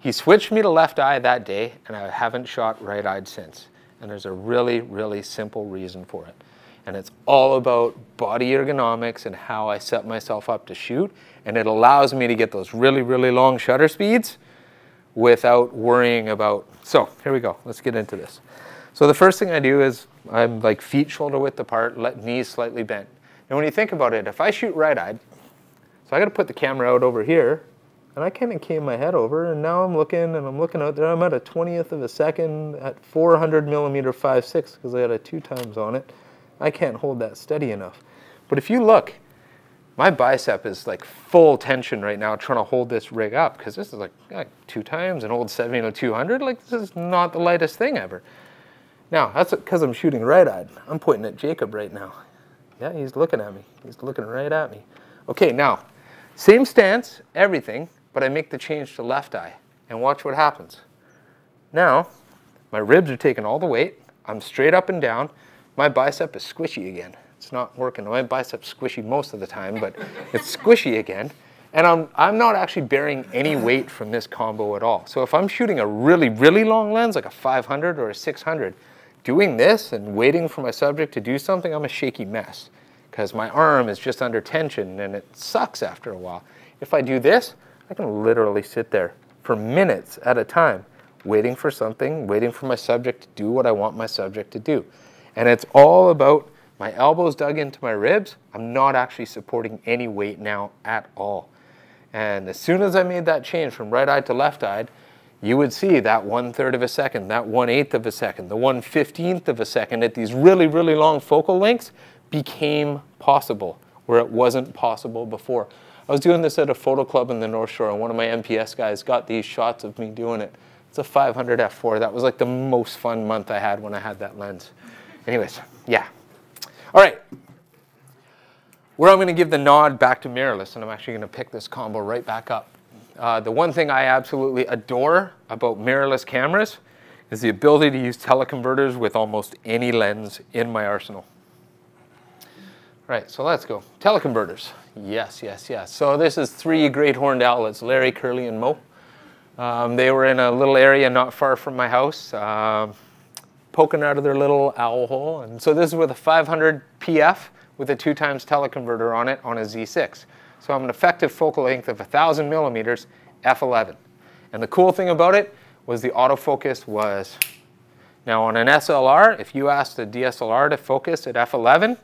S1: he switched me to left eye that day, and I haven't shot right-eyed since. And there's a really, really simple reason for it. And it's all about body ergonomics and how I set myself up to shoot. And it allows me to get those really, really long shutter speeds without worrying about. So here we go. Let's get into this. So the first thing I do is I'm like feet shoulder width apart, let knees slightly bent. And when you think about it, if I shoot right-eyed, so I got to put the camera out over here, and I kind of came my head over, and now I'm looking, and I'm looking out there. I'm at a 20th of a second at 400 millimeter 5.6 because I had a two times on it. I can't hold that steady enough. But if you look, my bicep is like full tension right now trying to hold this rig up because this is like, like two times an old 70 to 200. Like this is not the lightest thing ever. Now, that's because I'm shooting right-eyed. I'm pointing at Jacob right now. Yeah, he's looking at me. He's looking right at me. Okay, now, same stance, everything, but I make the change to left eye. And watch what happens. Now, my ribs are taking all the weight. I'm straight up and down. My bicep is squishy again. It's not working. My bicep's squishy most of the time, but it's squishy again. And I'm, I'm not actually bearing any weight from this combo at all. So if I'm shooting a really, really long lens, like a 500 or a 600, doing this and waiting for my subject to do something, I'm a shaky mess because my arm is just under tension and it sucks after a while. If I do this, I can literally sit there for minutes at a time waiting for something, waiting for my subject to do what I want my subject to do. And it's all about My elbows dug into my ribs. I'm not actually supporting any weight now at all. And as soon as I made that change from right eye to left eye, you would see that one third of a second, that one eighth of a second, the one fifteenth of a second at these really, really long focal lengths became possible where it wasn't possible before. I was doing this at a photo club in the North Shore, and one of my NPS guys got these shots of me doing it. It's a 500 f4. That was like the most fun month I had when I had that lens. Anyways, yeah. All right. Where I'm going to give the nod back to mirrorless, and I'm actually going to pick this combo right back up. Uh, the one thing I absolutely adore about mirrorless cameras is the ability to use teleconverters with almost any lens in my arsenal. Right, so let's go. Teleconverters. Yes, yes, yes. So this is three great horned owlets, Larry, Curly, and Moe. Um, they were in a little area not far from my house, uh, poking out of their little owl hole. And so this is with a 500 PF with a two times teleconverter on it on a Z6. So I'm an effective focal length of 1,000 millimeters, f11. And the cool thing about it was the autofocus was, now on an SLR, if you ask a DSLR to focus at f11,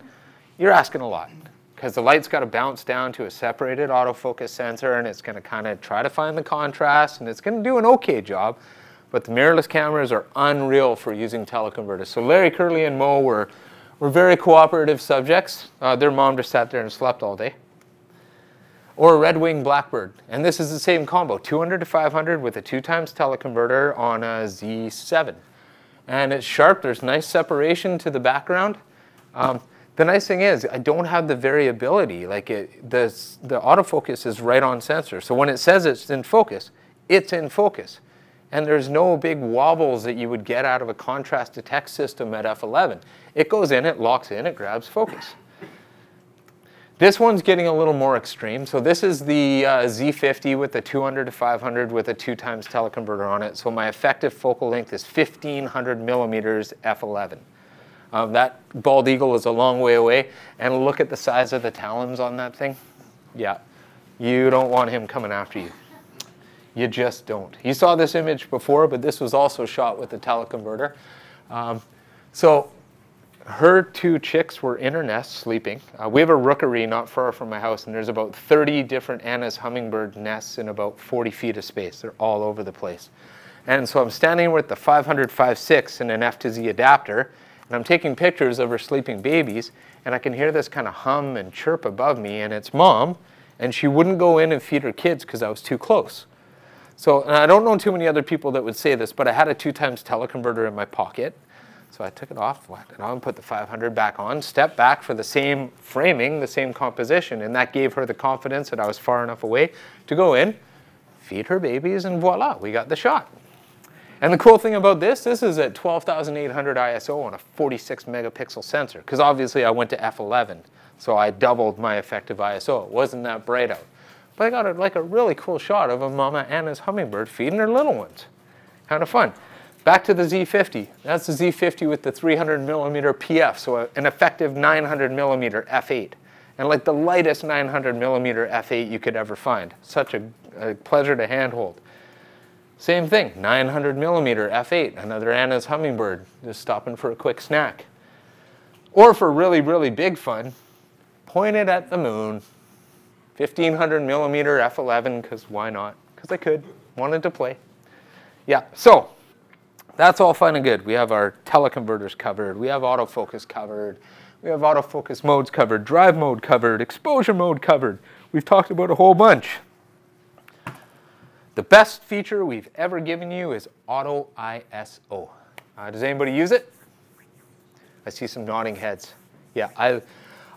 S1: you're asking a lot because the light's got to bounce down to a separated autofocus sensor and it's going to kind of try to find the contrast and it's going to do an okay job. But the mirrorless cameras are unreal for using teleconverters. So Larry Curly and Moe were, were very cooperative subjects. Uh, their mom just sat there and slept all day. Or a red-winged blackbird. And this is the same combo, 200 to 500 with a two times teleconverter on a Z7. And it's sharp, there's nice separation to the background. Um, the nice thing is I don't have the variability. Like it, the, the autofocus is right on sensor. So when it says it's in focus, it's in focus. And there's no big wobbles that you would get out of a contrast detect system at f11. It goes in, it locks in, it grabs focus. This one's getting a little more extreme. So this is the uh, Z50 with the 200 to 500 with a two times teleconverter on it. So my effective focal length is 1500 millimeters f11. Um, that bald eagle is a long way away. And look at the size of the talons on that thing. Yeah, you don't want him coming after you. You just don't. You saw this image before, but this was also shot with a teleconverter. Um, so her two chicks were in her nest sleeping. Uh, we have a rookery not far from my house, and there's about 30 different Anna's hummingbird nests in about 40 feet of space. They're all over the place. And so I'm standing with the 500 5.6 and an F to Z adapter, and I'm taking pictures of her sleeping babies, and I can hear this kind of hum and chirp above me, and it's mom, and she wouldn't go in and feed her kids because I was too close. So, I don't know too many other people that would say this, but I had a two times teleconverter in my pocket. So I took it off, and on, put the 500 back on, stepped back for the same framing, the same composition, and that gave her the confidence that I was far enough away to go in, feed her babies, and voila, we got the shot. And the cool thing about this, this is at 12,800 ISO on a 46 megapixel sensor, because obviously I went to f11, so I doubled my effective ISO. It wasn't that bright out. But I got a, like a really cool shot of a Mama Anna's hummingbird feeding her little ones. Kind of fun. Back to the Z50. That's the Z50 with the 300 millimeter PF, so an effective 900 millimeter f8. And like the lightest 900 millimeter f8 you could ever find. Such a, a pleasure to handhold. Same thing, 900 millimeter f8, another Anna's hummingbird, just stopping for a quick snack. Or for really, really big fun, point it at the moon, 1500 millimeter f11, because why not? Because I could, wanted to play. Yeah, so that's all fine and good. We have our teleconverters covered, we have autofocus covered, we have autofocus modes covered, drive mode covered, exposure mode covered. We've talked about a whole bunch. The best feature we've ever given you is Auto ISO. Uh, does anybody use it? I see some nodding heads. Yeah, I,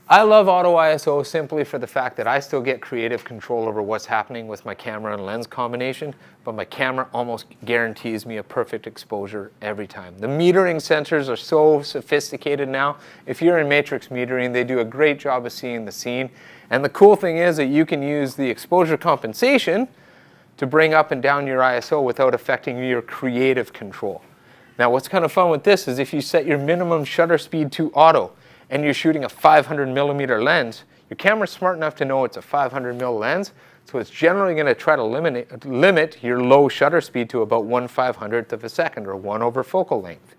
S1: I love Auto ISO simply for the fact that I still get creative control over what's happening with my camera and lens combination, but my camera almost guarantees me a perfect exposure every time. The metering sensors are so sophisticated now. If you're in matrix metering, they do a great job of seeing the scene. And the cool thing is that you can use the exposure compensation to bring up and down your ISO without affecting your creative control. Now what's kind of fun with this is if you set your minimum shutter speed to auto and you're shooting a 500 millimeter lens, your camera's smart enough to know it's a 500 mil lens, so it's generally going to try to limit, limit your low shutter speed to about 1 500th of a second or 1 over focal length.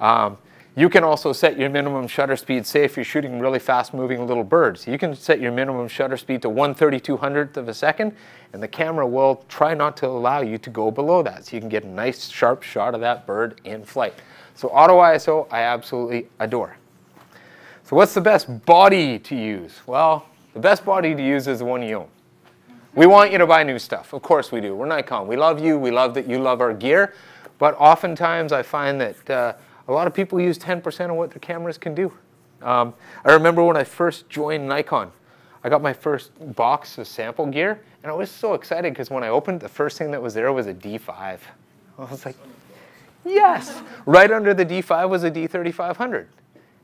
S1: Um, You can also set your minimum shutter speed, say if you're shooting really fast moving little birds, you can set your minimum shutter speed to 1 3200th of a second, and the camera will try not to allow you to go below that. So you can get a nice sharp shot of that bird in flight. So auto ISO, I absolutely adore. So what's the best body to use? Well, the best body to use is the one you own. We want you to buy new stuff. Of course we do. We're Nikon. We love you. We love that you love our gear. But oftentimes I find that uh, a lot of people use 10% of what their cameras can do. Um, I remember when I first joined Nikon, I got my first box of sample gear, and I was so excited because when I opened, the first thing that was there was a D5. I was like, yes! Right under the D5 was a D3500.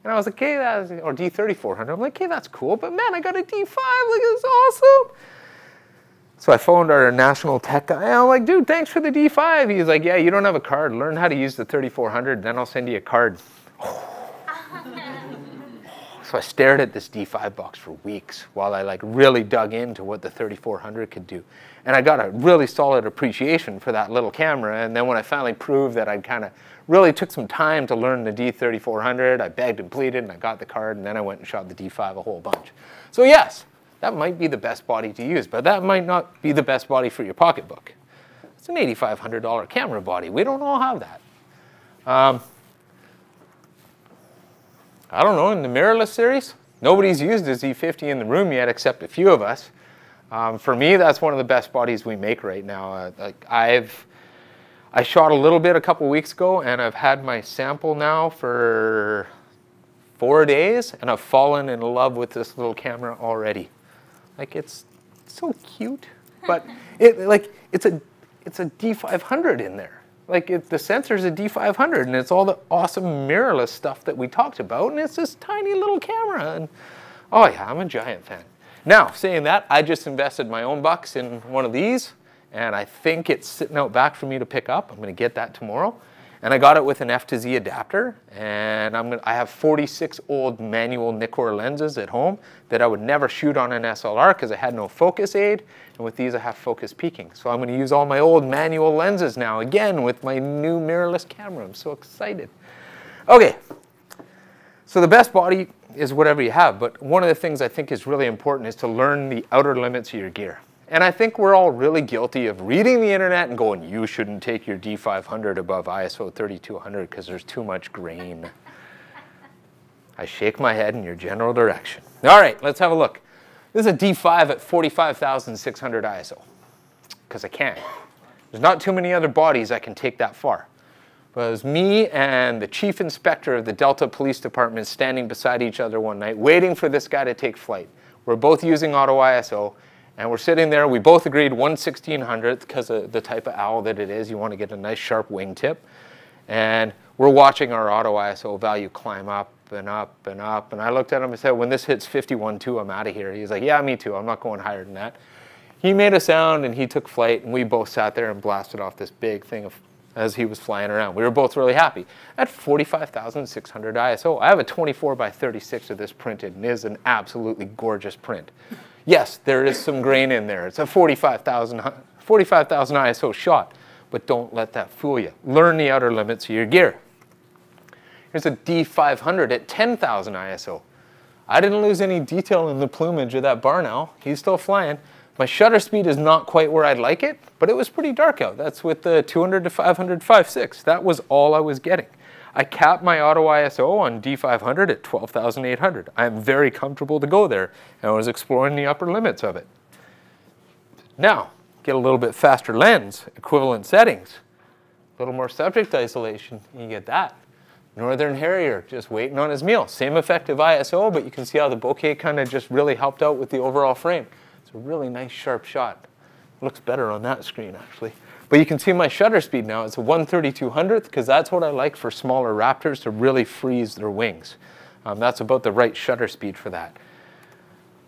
S1: And I was like, okay, that's, or D3400. I'm like, okay, that's cool, but man, I got a D5, like, it's awesome. So I phoned our national tech guy. I'm like, dude, thanks for the D5. He's like, yeah, you don't have a card. Learn how to use the 3400, then I'll send you a card. so I stared at this D5 box for weeks while I like really dug into what the 3400 could do. And I got a really solid appreciation for that little camera. And then when I finally proved that I'd kind of really took some time to learn the D3400, I begged and pleaded and I got the card and then I went and shot the D5 a whole bunch. So yes, that might be the best body to use, but that might not be the best body for your pocketbook. It's an $8,500 camera body. We don't all have that. Um, I don't know, in the mirrorless series, nobody's used a Z50 in the room yet except a few of us. Um, for me, that's one of the best bodies we make right now. Uh, like I've, I shot a little bit a couple weeks ago, and I've had my sample now for four days, and I've fallen in love with this little camera already. Like it's so cute, but it like it's a it's a D500 in there. Like it, the sensor's a D500, and it's all the awesome mirrorless stuff that we talked about, and it's this tiny little camera. And oh yeah, I'm a giant fan. Now, saying that, I just invested my own bucks in one of these, and I think it's sitting out back for me to pick up. I'm going to get that tomorrow. And I got it with an F to Z adapter, and I'm gonna, I have 46 old manual Nikkor lenses at home that I would never shoot on an SLR because I had no focus aid, and with these I have focus peaking. So I'm gonna use all my old manual lenses now, again, with my new mirrorless camera. I'm so excited. Okay, so the best body is whatever you have, but one of the things I think is really important is to learn the outer limits of your gear. And I think we're all really guilty of reading the internet and going, you shouldn't take your D500 above ISO 3200 because there's too much grain. I shake my head in your general direction. All right, let's have a look. This is a D5 at 45,600 ISO because I can. There's not too many other bodies I can take that far. But it was me and the chief inspector of the Delta Police Department standing beside each other one night waiting for this guy to take flight. We're both using auto ISO and we're sitting there, we both agreed 1 1600th because of the type of owl that it is. You want to get a nice sharp wingtip. And we're watching our auto ISO value climb up and up and up. And I looked at him and said, when this hits 51.2, I'm out of here. He's like, yeah, me too. I'm not going higher than that. He made a sound and he took flight and we both sat there and blasted off this big thing of, as he was flying around. We were both really happy. At 45,600 ISO, I have a 24 by 36 of this printed and it is an absolutely gorgeous print. Yes, there is some grain in there. It's a 45,000 45, ISO shot, but don't let that fool you. Learn the outer limits of your gear. Here's a D500 at 10,000 ISO. I didn't lose any detail in the plumage of that barn owl. He's still flying. My shutter speed is not quite where I'd like it, but it was pretty dark out. That's with the 200 to 500 5.6. That was all I was getting. I capped my auto ISO on D500 at 12,800. I am very comfortable to go there, and I was exploring the upper limits of it. Now, get a little bit faster lens, equivalent settings, a little more subject isolation, you get that. Northern Harrier, just waiting on his meal. Same effective ISO, but you can see how the bokeh kind of just really helped out with the overall frame. It's a really nice sharp shot. Looks better on that screen, actually. But you can see my shutter speed now. It's a 13200th because that's what I like for smaller raptors to really freeze their wings. Um, that's about the right shutter speed for that.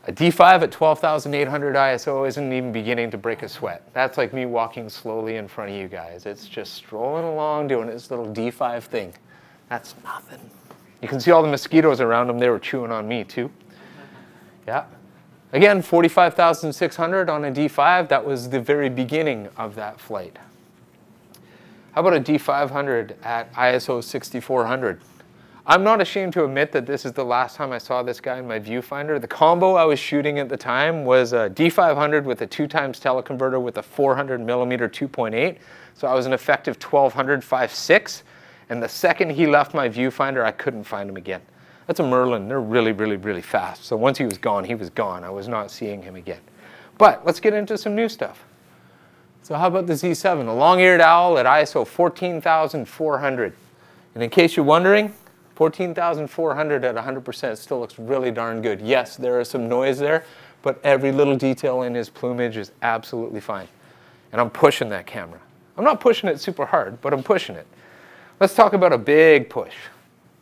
S1: A D5 at 12,800 ISO isn't even beginning to break a sweat. That's like me walking slowly in front of you guys. It's just strolling along doing its little D5 thing. That's nothing. You can see all the mosquitoes around them. They were chewing on me too. Yeah. Again, 45,600 on a D5, that was the very beginning of that flight. How about a D500 at ISO 6400? I'm not ashamed to admit that this is the last time I saw this guy in my viewfinder. The combo I was shooting at the time was a D500 with a two times teleconverter with a 400 millimeter 2.8. So I was an effective 1200 5.6. And the second he left my viewfinder, I couldn't find him again. That's a Merlin. They're really, really, really fast. So once he was gone, he was gone. I was not seeing him again. But let's get into some new stuff. So how about the Z7, a long-eared owl at ISO 14,400. And in case you're wondering, 14,400 at 100% still looks really darn good. Yes, there is some noise there, but every little detail in his plumage is absolutely fine. And I'm pushing that camera. I'm not pushing it super hard, but I'm pushing it. Let's talk about a big push.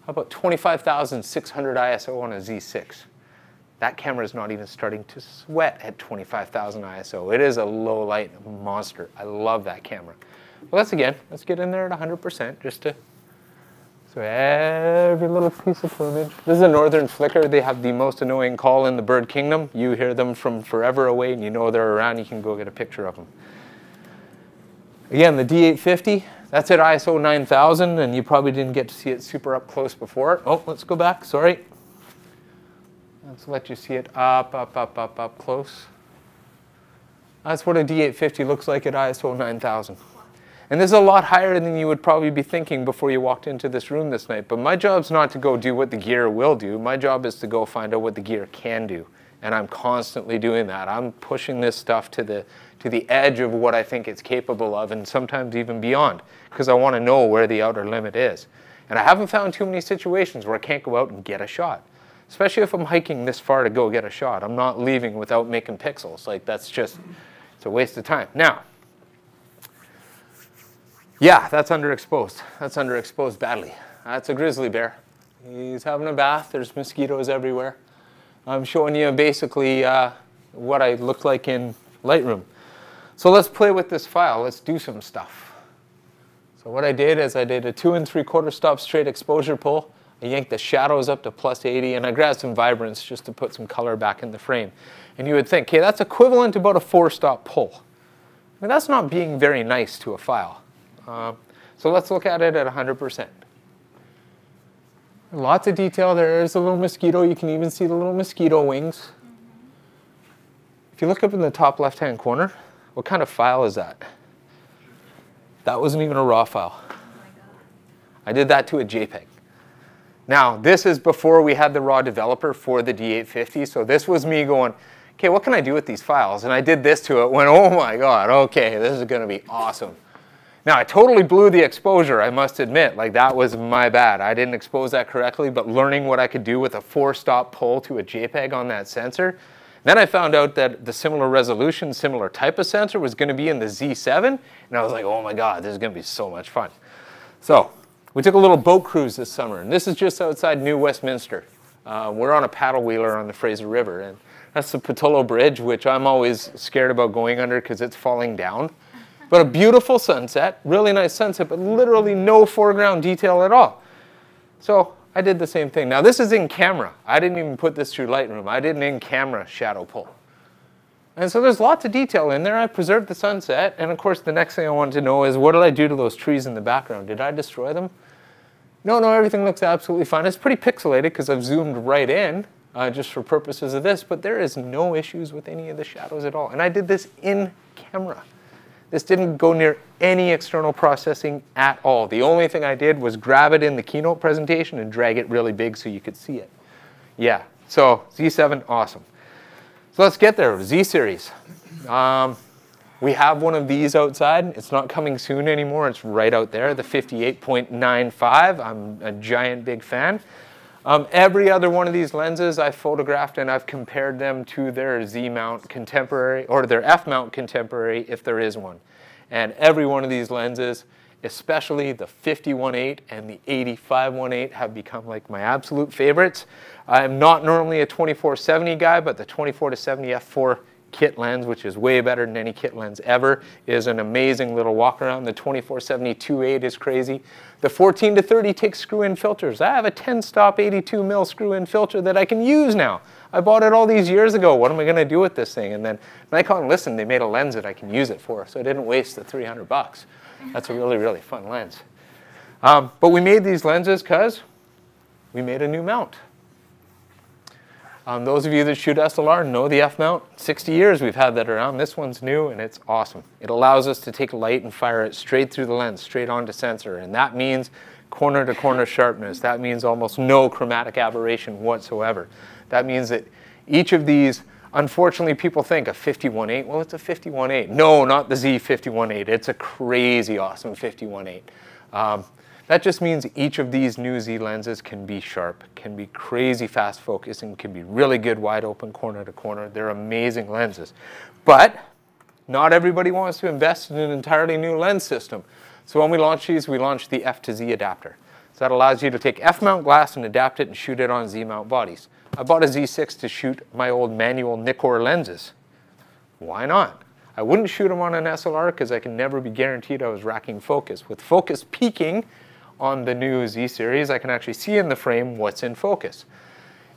S1: How about 25,600 ISO on a Z6? That camera is not even starting to sweat at 25,000 ISO. It is a low light monster. I love that camera. Well, let's again, let's get in there at 100% just to, so every little piece of plumage. This is a northern flicker. They have the most annoying call in the bird kingdom. You hear them from forever away and you know they're around. You can go get a picture of them. Again, the D850, that's at ISO 9000 and you probably didn't get to see it super up close before. Oh, let's go back, sorry. Let's let you see it up, up, up, up, up close. That's what a D850 looks like at ISO 9000. And this is a lot higher than you would probably be thinking before you walked into this room this night. But my job's not to go do what the gear will do. My job is to go find out what the gear can do. And I'm constantly doing that. I'm pushing this stuff to the, to the edge of what I think it's capable of and sometimes even beyond because I want to know where the outer limit is. And I haven't found too many situations where I can't go out and get a shot especially if I'm hiking this far to go get a shot. I'm not leaving without making pixels. Like that's just, it's a waste of time. Now, yeah, that's underexposed. That's underexposed badly. That's a grizzly bear. He's having a bath. There's mosquitoes everywhere. I'm showing you basically uh, what I look like in Lightroom. So let's play with this file. Let's do some stuff. So what I did is I did a two and three quarter stop straight exposure pull. I yanked the shadows up to plus 80, and I grabbed some vibrance just to put some color back in the frame. And you would think, okay, that's equivalent to about a four-stop pull. I mean, that's not being very nice to a file. Uh, so let's look at it at 100%. Lots of detail. There is a little mosquito. You can even see the little mosquito wings. If you look up in the top left-hand corner, what kind of file is that? That wasn't even a RAW file. I did that to a JPEG. Now, this is before we had the raw developer for the D850, so this was me going, okay, what can I do with these files? And I did this to it, went, oh my god, okay, this is gonna be awesome. Now, I totally blew the exposure, I must admit. Like, that was my bad. I didn't expose that correctly, but learning what I could do with a four-stop pull to a JPEG on that sensor, then I found out that the similar resolution, similar type of sensor was going to be in the Z7, and I was like, oh my god, this is going to be so much fun. So we took a little boat cruise this summer, and this is just outside New Westminster. Uh, we're on a paddle wheeler on the Fraser River, and that's the Pattullo Bridge, which I'm always scared about going under because it's falling down. But a beautiful sunset, really nice sunset, but literally no foreground detail at all. So I did the same thing. Now this is in camera. I didn't even put this through Lightroom. I did an in-camera shadow pull. And so there's lots of detail in there. I preserved the sunset. And of course, the next thing I wanted to know is what did I do to those trees in the background? Did I destroy them? No, no, everything looks absolutely fine. It's pretty pixelated because I've zoomed right in uh, just for purposes of this, but there is no issues with any of the shadows at all. And I did this in camera. This didn't go near any external processing at all. The only thing I did was grab it in the keynote presentation and drag it really big so you could see it. Yeah, so Z7, awesome. So let's get there, Z-Series. Um, we have one of these outside. It's not coming soon anymore. It's right out there, the 58.95. I'm a giant big fan. Um, every other one of these lenses I've photographed and I've compared them to their Z-mount contemporary or their F-mount contemporary if there is one. And every one of these lenses, especially the 50-1.8 and the 85-1.8 have become like my absolute favorites. I'm not normally a 24-70 guy, but the 24 70 f4 kit lens, which is way better than any kit lens ever, is an amazing little walk around. The 24-70 is crazy. The 14 to 30 takes screw-in filters. I have a 10-stop 82 mil screw-in filter that I can use now. I bought it all these years ago. What am I going to do with this thing? And then Nikon listened. They made a lens that I can use it for, so I didn't waste the 300 bucks. That's a really, really fun lens. Um, but we made these lenses because we made a new mount. Um, those of you that shoot SLR know the F mount. 60 years we've had that around. This one's new and it's awesome. It allows us to take light and fire it straight through the lens, straight onto sensor. And that means corner to corner sharpness. That means almost no chromatic aberration whatsoever. That means that each of these, unfortunately people think a 51.8, well it's a 51.8. No, not the Z51.8. It's a crazy awesome 51.8. Um, that just means each of these new Z lenses can be sharp, can be crazy fast focusing, can be really good wide open corner to corner. They're amazing lenses. But not everybody wants to invest in an entirely new lens system. So when we launched these, we launched the F to Z adapter. So that allows you to take F-mount glass and adapt it and shoot it on Z-mount bodies. I bought a Z6 to shoot my old manual Nikkor lenses. Why not? I wouldn't shoot them on an SLR because I can never be guaranteed I was racking focus. With focus peaking, on the new Z series, I can actually see in the frame what's in focus.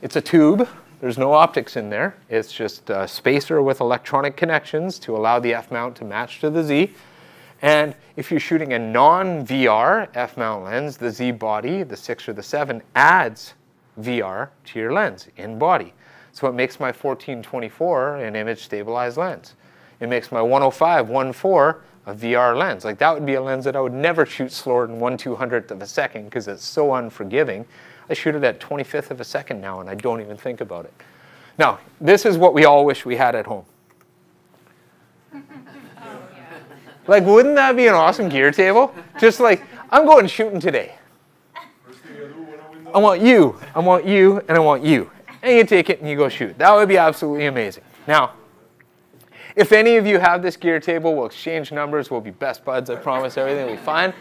S1: It's a tube. There's no optics in there. It's just a spacer with electronic connections to allow the F-mount to match to the Z. And if you're shooting a non-VR F-mount lens, the Z body, the 6 or the 7, adds VR to your lens in body. So it makes my 1424 an image stabilized lens. It makes my 105 1.4 a VR lens. Like that would be a lens that I would never shoot slower than 1 200th of a second because it's so unforgiving. I shoot it at 25th of a second now and I don't even think about it. Now, this is what we all wish we had at home. Like, wouldn't that be an awesome gear table? Just like, I'm going shooting today. I want you, I want you, and I want you. And you take it and you go shoot. That would be absolutely amazing. Now, if any of you have this gear table, we'll exchange numbers. We'll be best buds. I promise everything will be fine.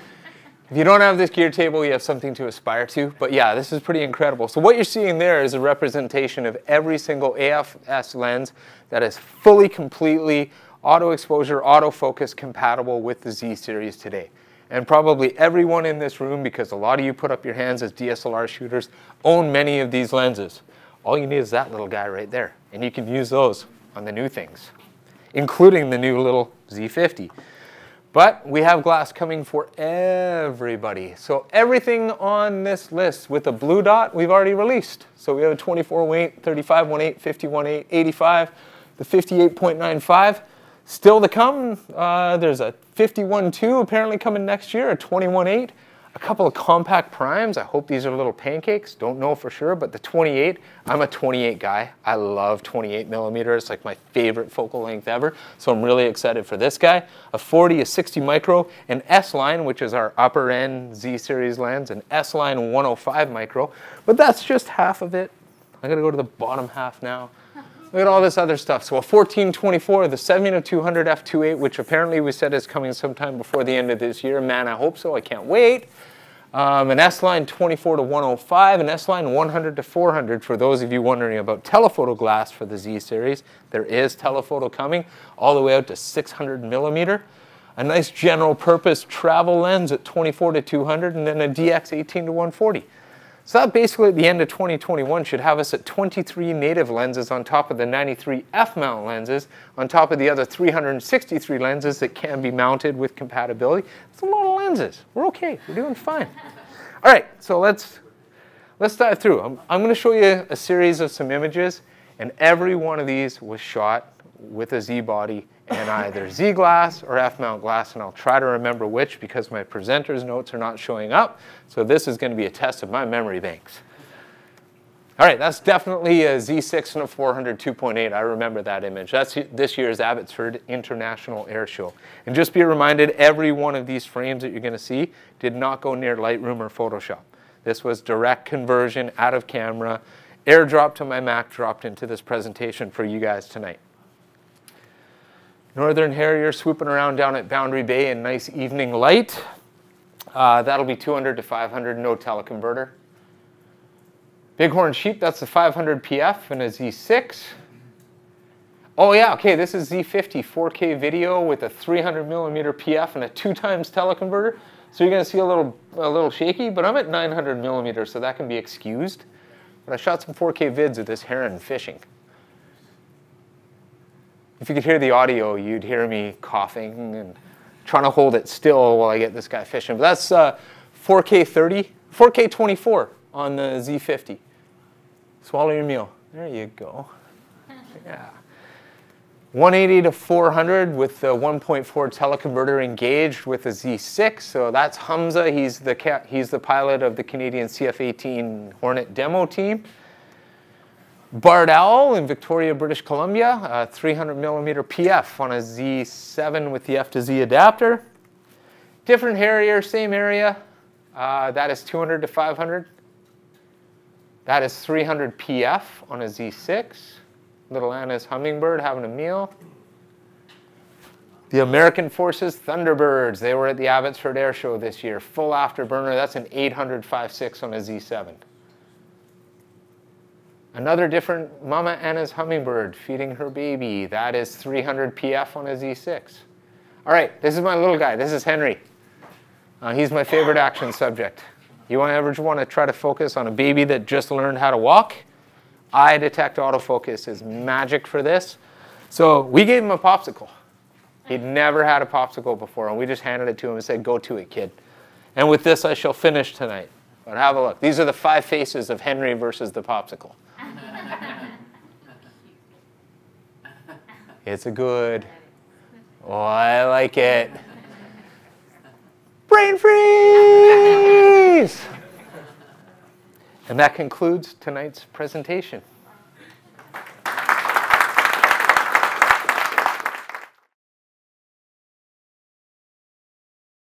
S1: If you don't have this gear table, you have something to aspire to. But yeah, this is pretty incredible. So what you're seeing there is a representation of every single AFS lens that is fully, completely auto exposure, autofocus compatible with the Z series today. And probably everyone in this room, because a lot of you put up your hands as DSLR shooters, own many of these lenses. All you need is that little guy right there. And you can use those on the new things including the new little Z50. But we have glass coming for everybody. So everything on this list with a blue dot, we've already released. So we have a 24.8, 35.18, 51.8, 85, the 58.95. Still to come, uh, there's a 51.2 apparently coming next year, a 21.8, a couple of compact primes. I hope these are little pancakes. Don't know for sure, but the 28, I'm a 28 guy. I love 28 millimeters. It's like my favorite focal length ever. So I'm really excited for this guy. A 40, a 60 micro, an S-line, which is our upper end Z series lens, an S-line 105 micro. But that's just half of it. I'm gonna go to the bottom half now. Look at all this other stuff. So a 1424, the 70-200 f2.8, which apparently we said is coming sometime before the end of this year. Man, I hope so. I can't wait. Um, an S-Line 24 to 105, an S-Line 100 to 400 for those of you wondering about telephoto glass for the Z series. There is telephoto coming all the way out to 600 millimeter. A nice general purpose travel lens at 24 to 200 and then a DX 18 to 140. So that basically at the end of 2021 should have us at 23 native lenses on top of the 93 F-mount lenses, on top of the other 363 lenses that can be mounted with compatibility. It's a lot of lenses. We're okay. We're doing fine. All right, so let's, let's dive through. I'm, I'm going to show you a series of some images, and every one of these was shot with a Z-body and either Z glass or F mount glass, and I'll try to remember which because my presenter's notes are not showing up. So this is going to be a test of my memory banks. All right, that's definitely a Z6 and a 400 2.8. I remember that image. That's this year's Abbotsford International Air Show. And just be reminded, every one of these frames that you're going to see did not go near Lightroom or Photoshop. This was direct conversion out of camera, airdrop to my Mac, dropped into this presentation for you guys tonight. Northern Harrier swooping around down at Boundary Bay in nice evening light. Uh, that'll be 200 to 500, no teleconverter. Bighorn Sheep, that's the 500 PF and a Z6. Oh yeah, okay, this is Z50 4K video with a 300 millimeter PF and a two times teleconverter. So you're gonna see a little, a little shaky, but I'm at 900 millimeters, so that can be excused. But I shot some 4K vids of this heron fishing. If you could hear the audio, you'd hear me coughing and trying to hold it still while I get this guy fishing. But that's uh, 4K 30, 4K 24 on the Z50. Swallow your meal. There you go. Yeah. 180 to 400 with the 1.4 teleconverter engaged with a Z6. So that's Hamza. He's the, ca- he's the pilot of the Canadian CF-18 Hornet demo team. Barred Owl in Victoria, British Columbia, a 300 millimeter PF on a Z7 with the F to Z adapter. Different Harrier, same area. Uh, that is 200 to 500. That is 300 PF on a Z6. Little Anna's Hummingbird having a meal. The American Forces Thunderbirds, they were at the Abbotsford Air Show this year. Full afterburner, that's an 800 5.6 on a Z7. Another different Mama Anna's Hummingbird feeding her baby. That is 300 PF on a Z6. All right, this is my little guy. This is Henry. Uh, he's my favorite action subject. You ever want to try to focus on a baby that just learned how to walk? Eye detect autofocus is magic for this. So we gave him a popsicle. He'd never had a popsicle before, and we just handed it to him and said, Go to it, kid. And with this, I shall finish tonight. But have a look. These are the five faces of Henry versus the popsicle. It's a good. Oh, I like it. Brain freeze! And that concludes tonight's presentation.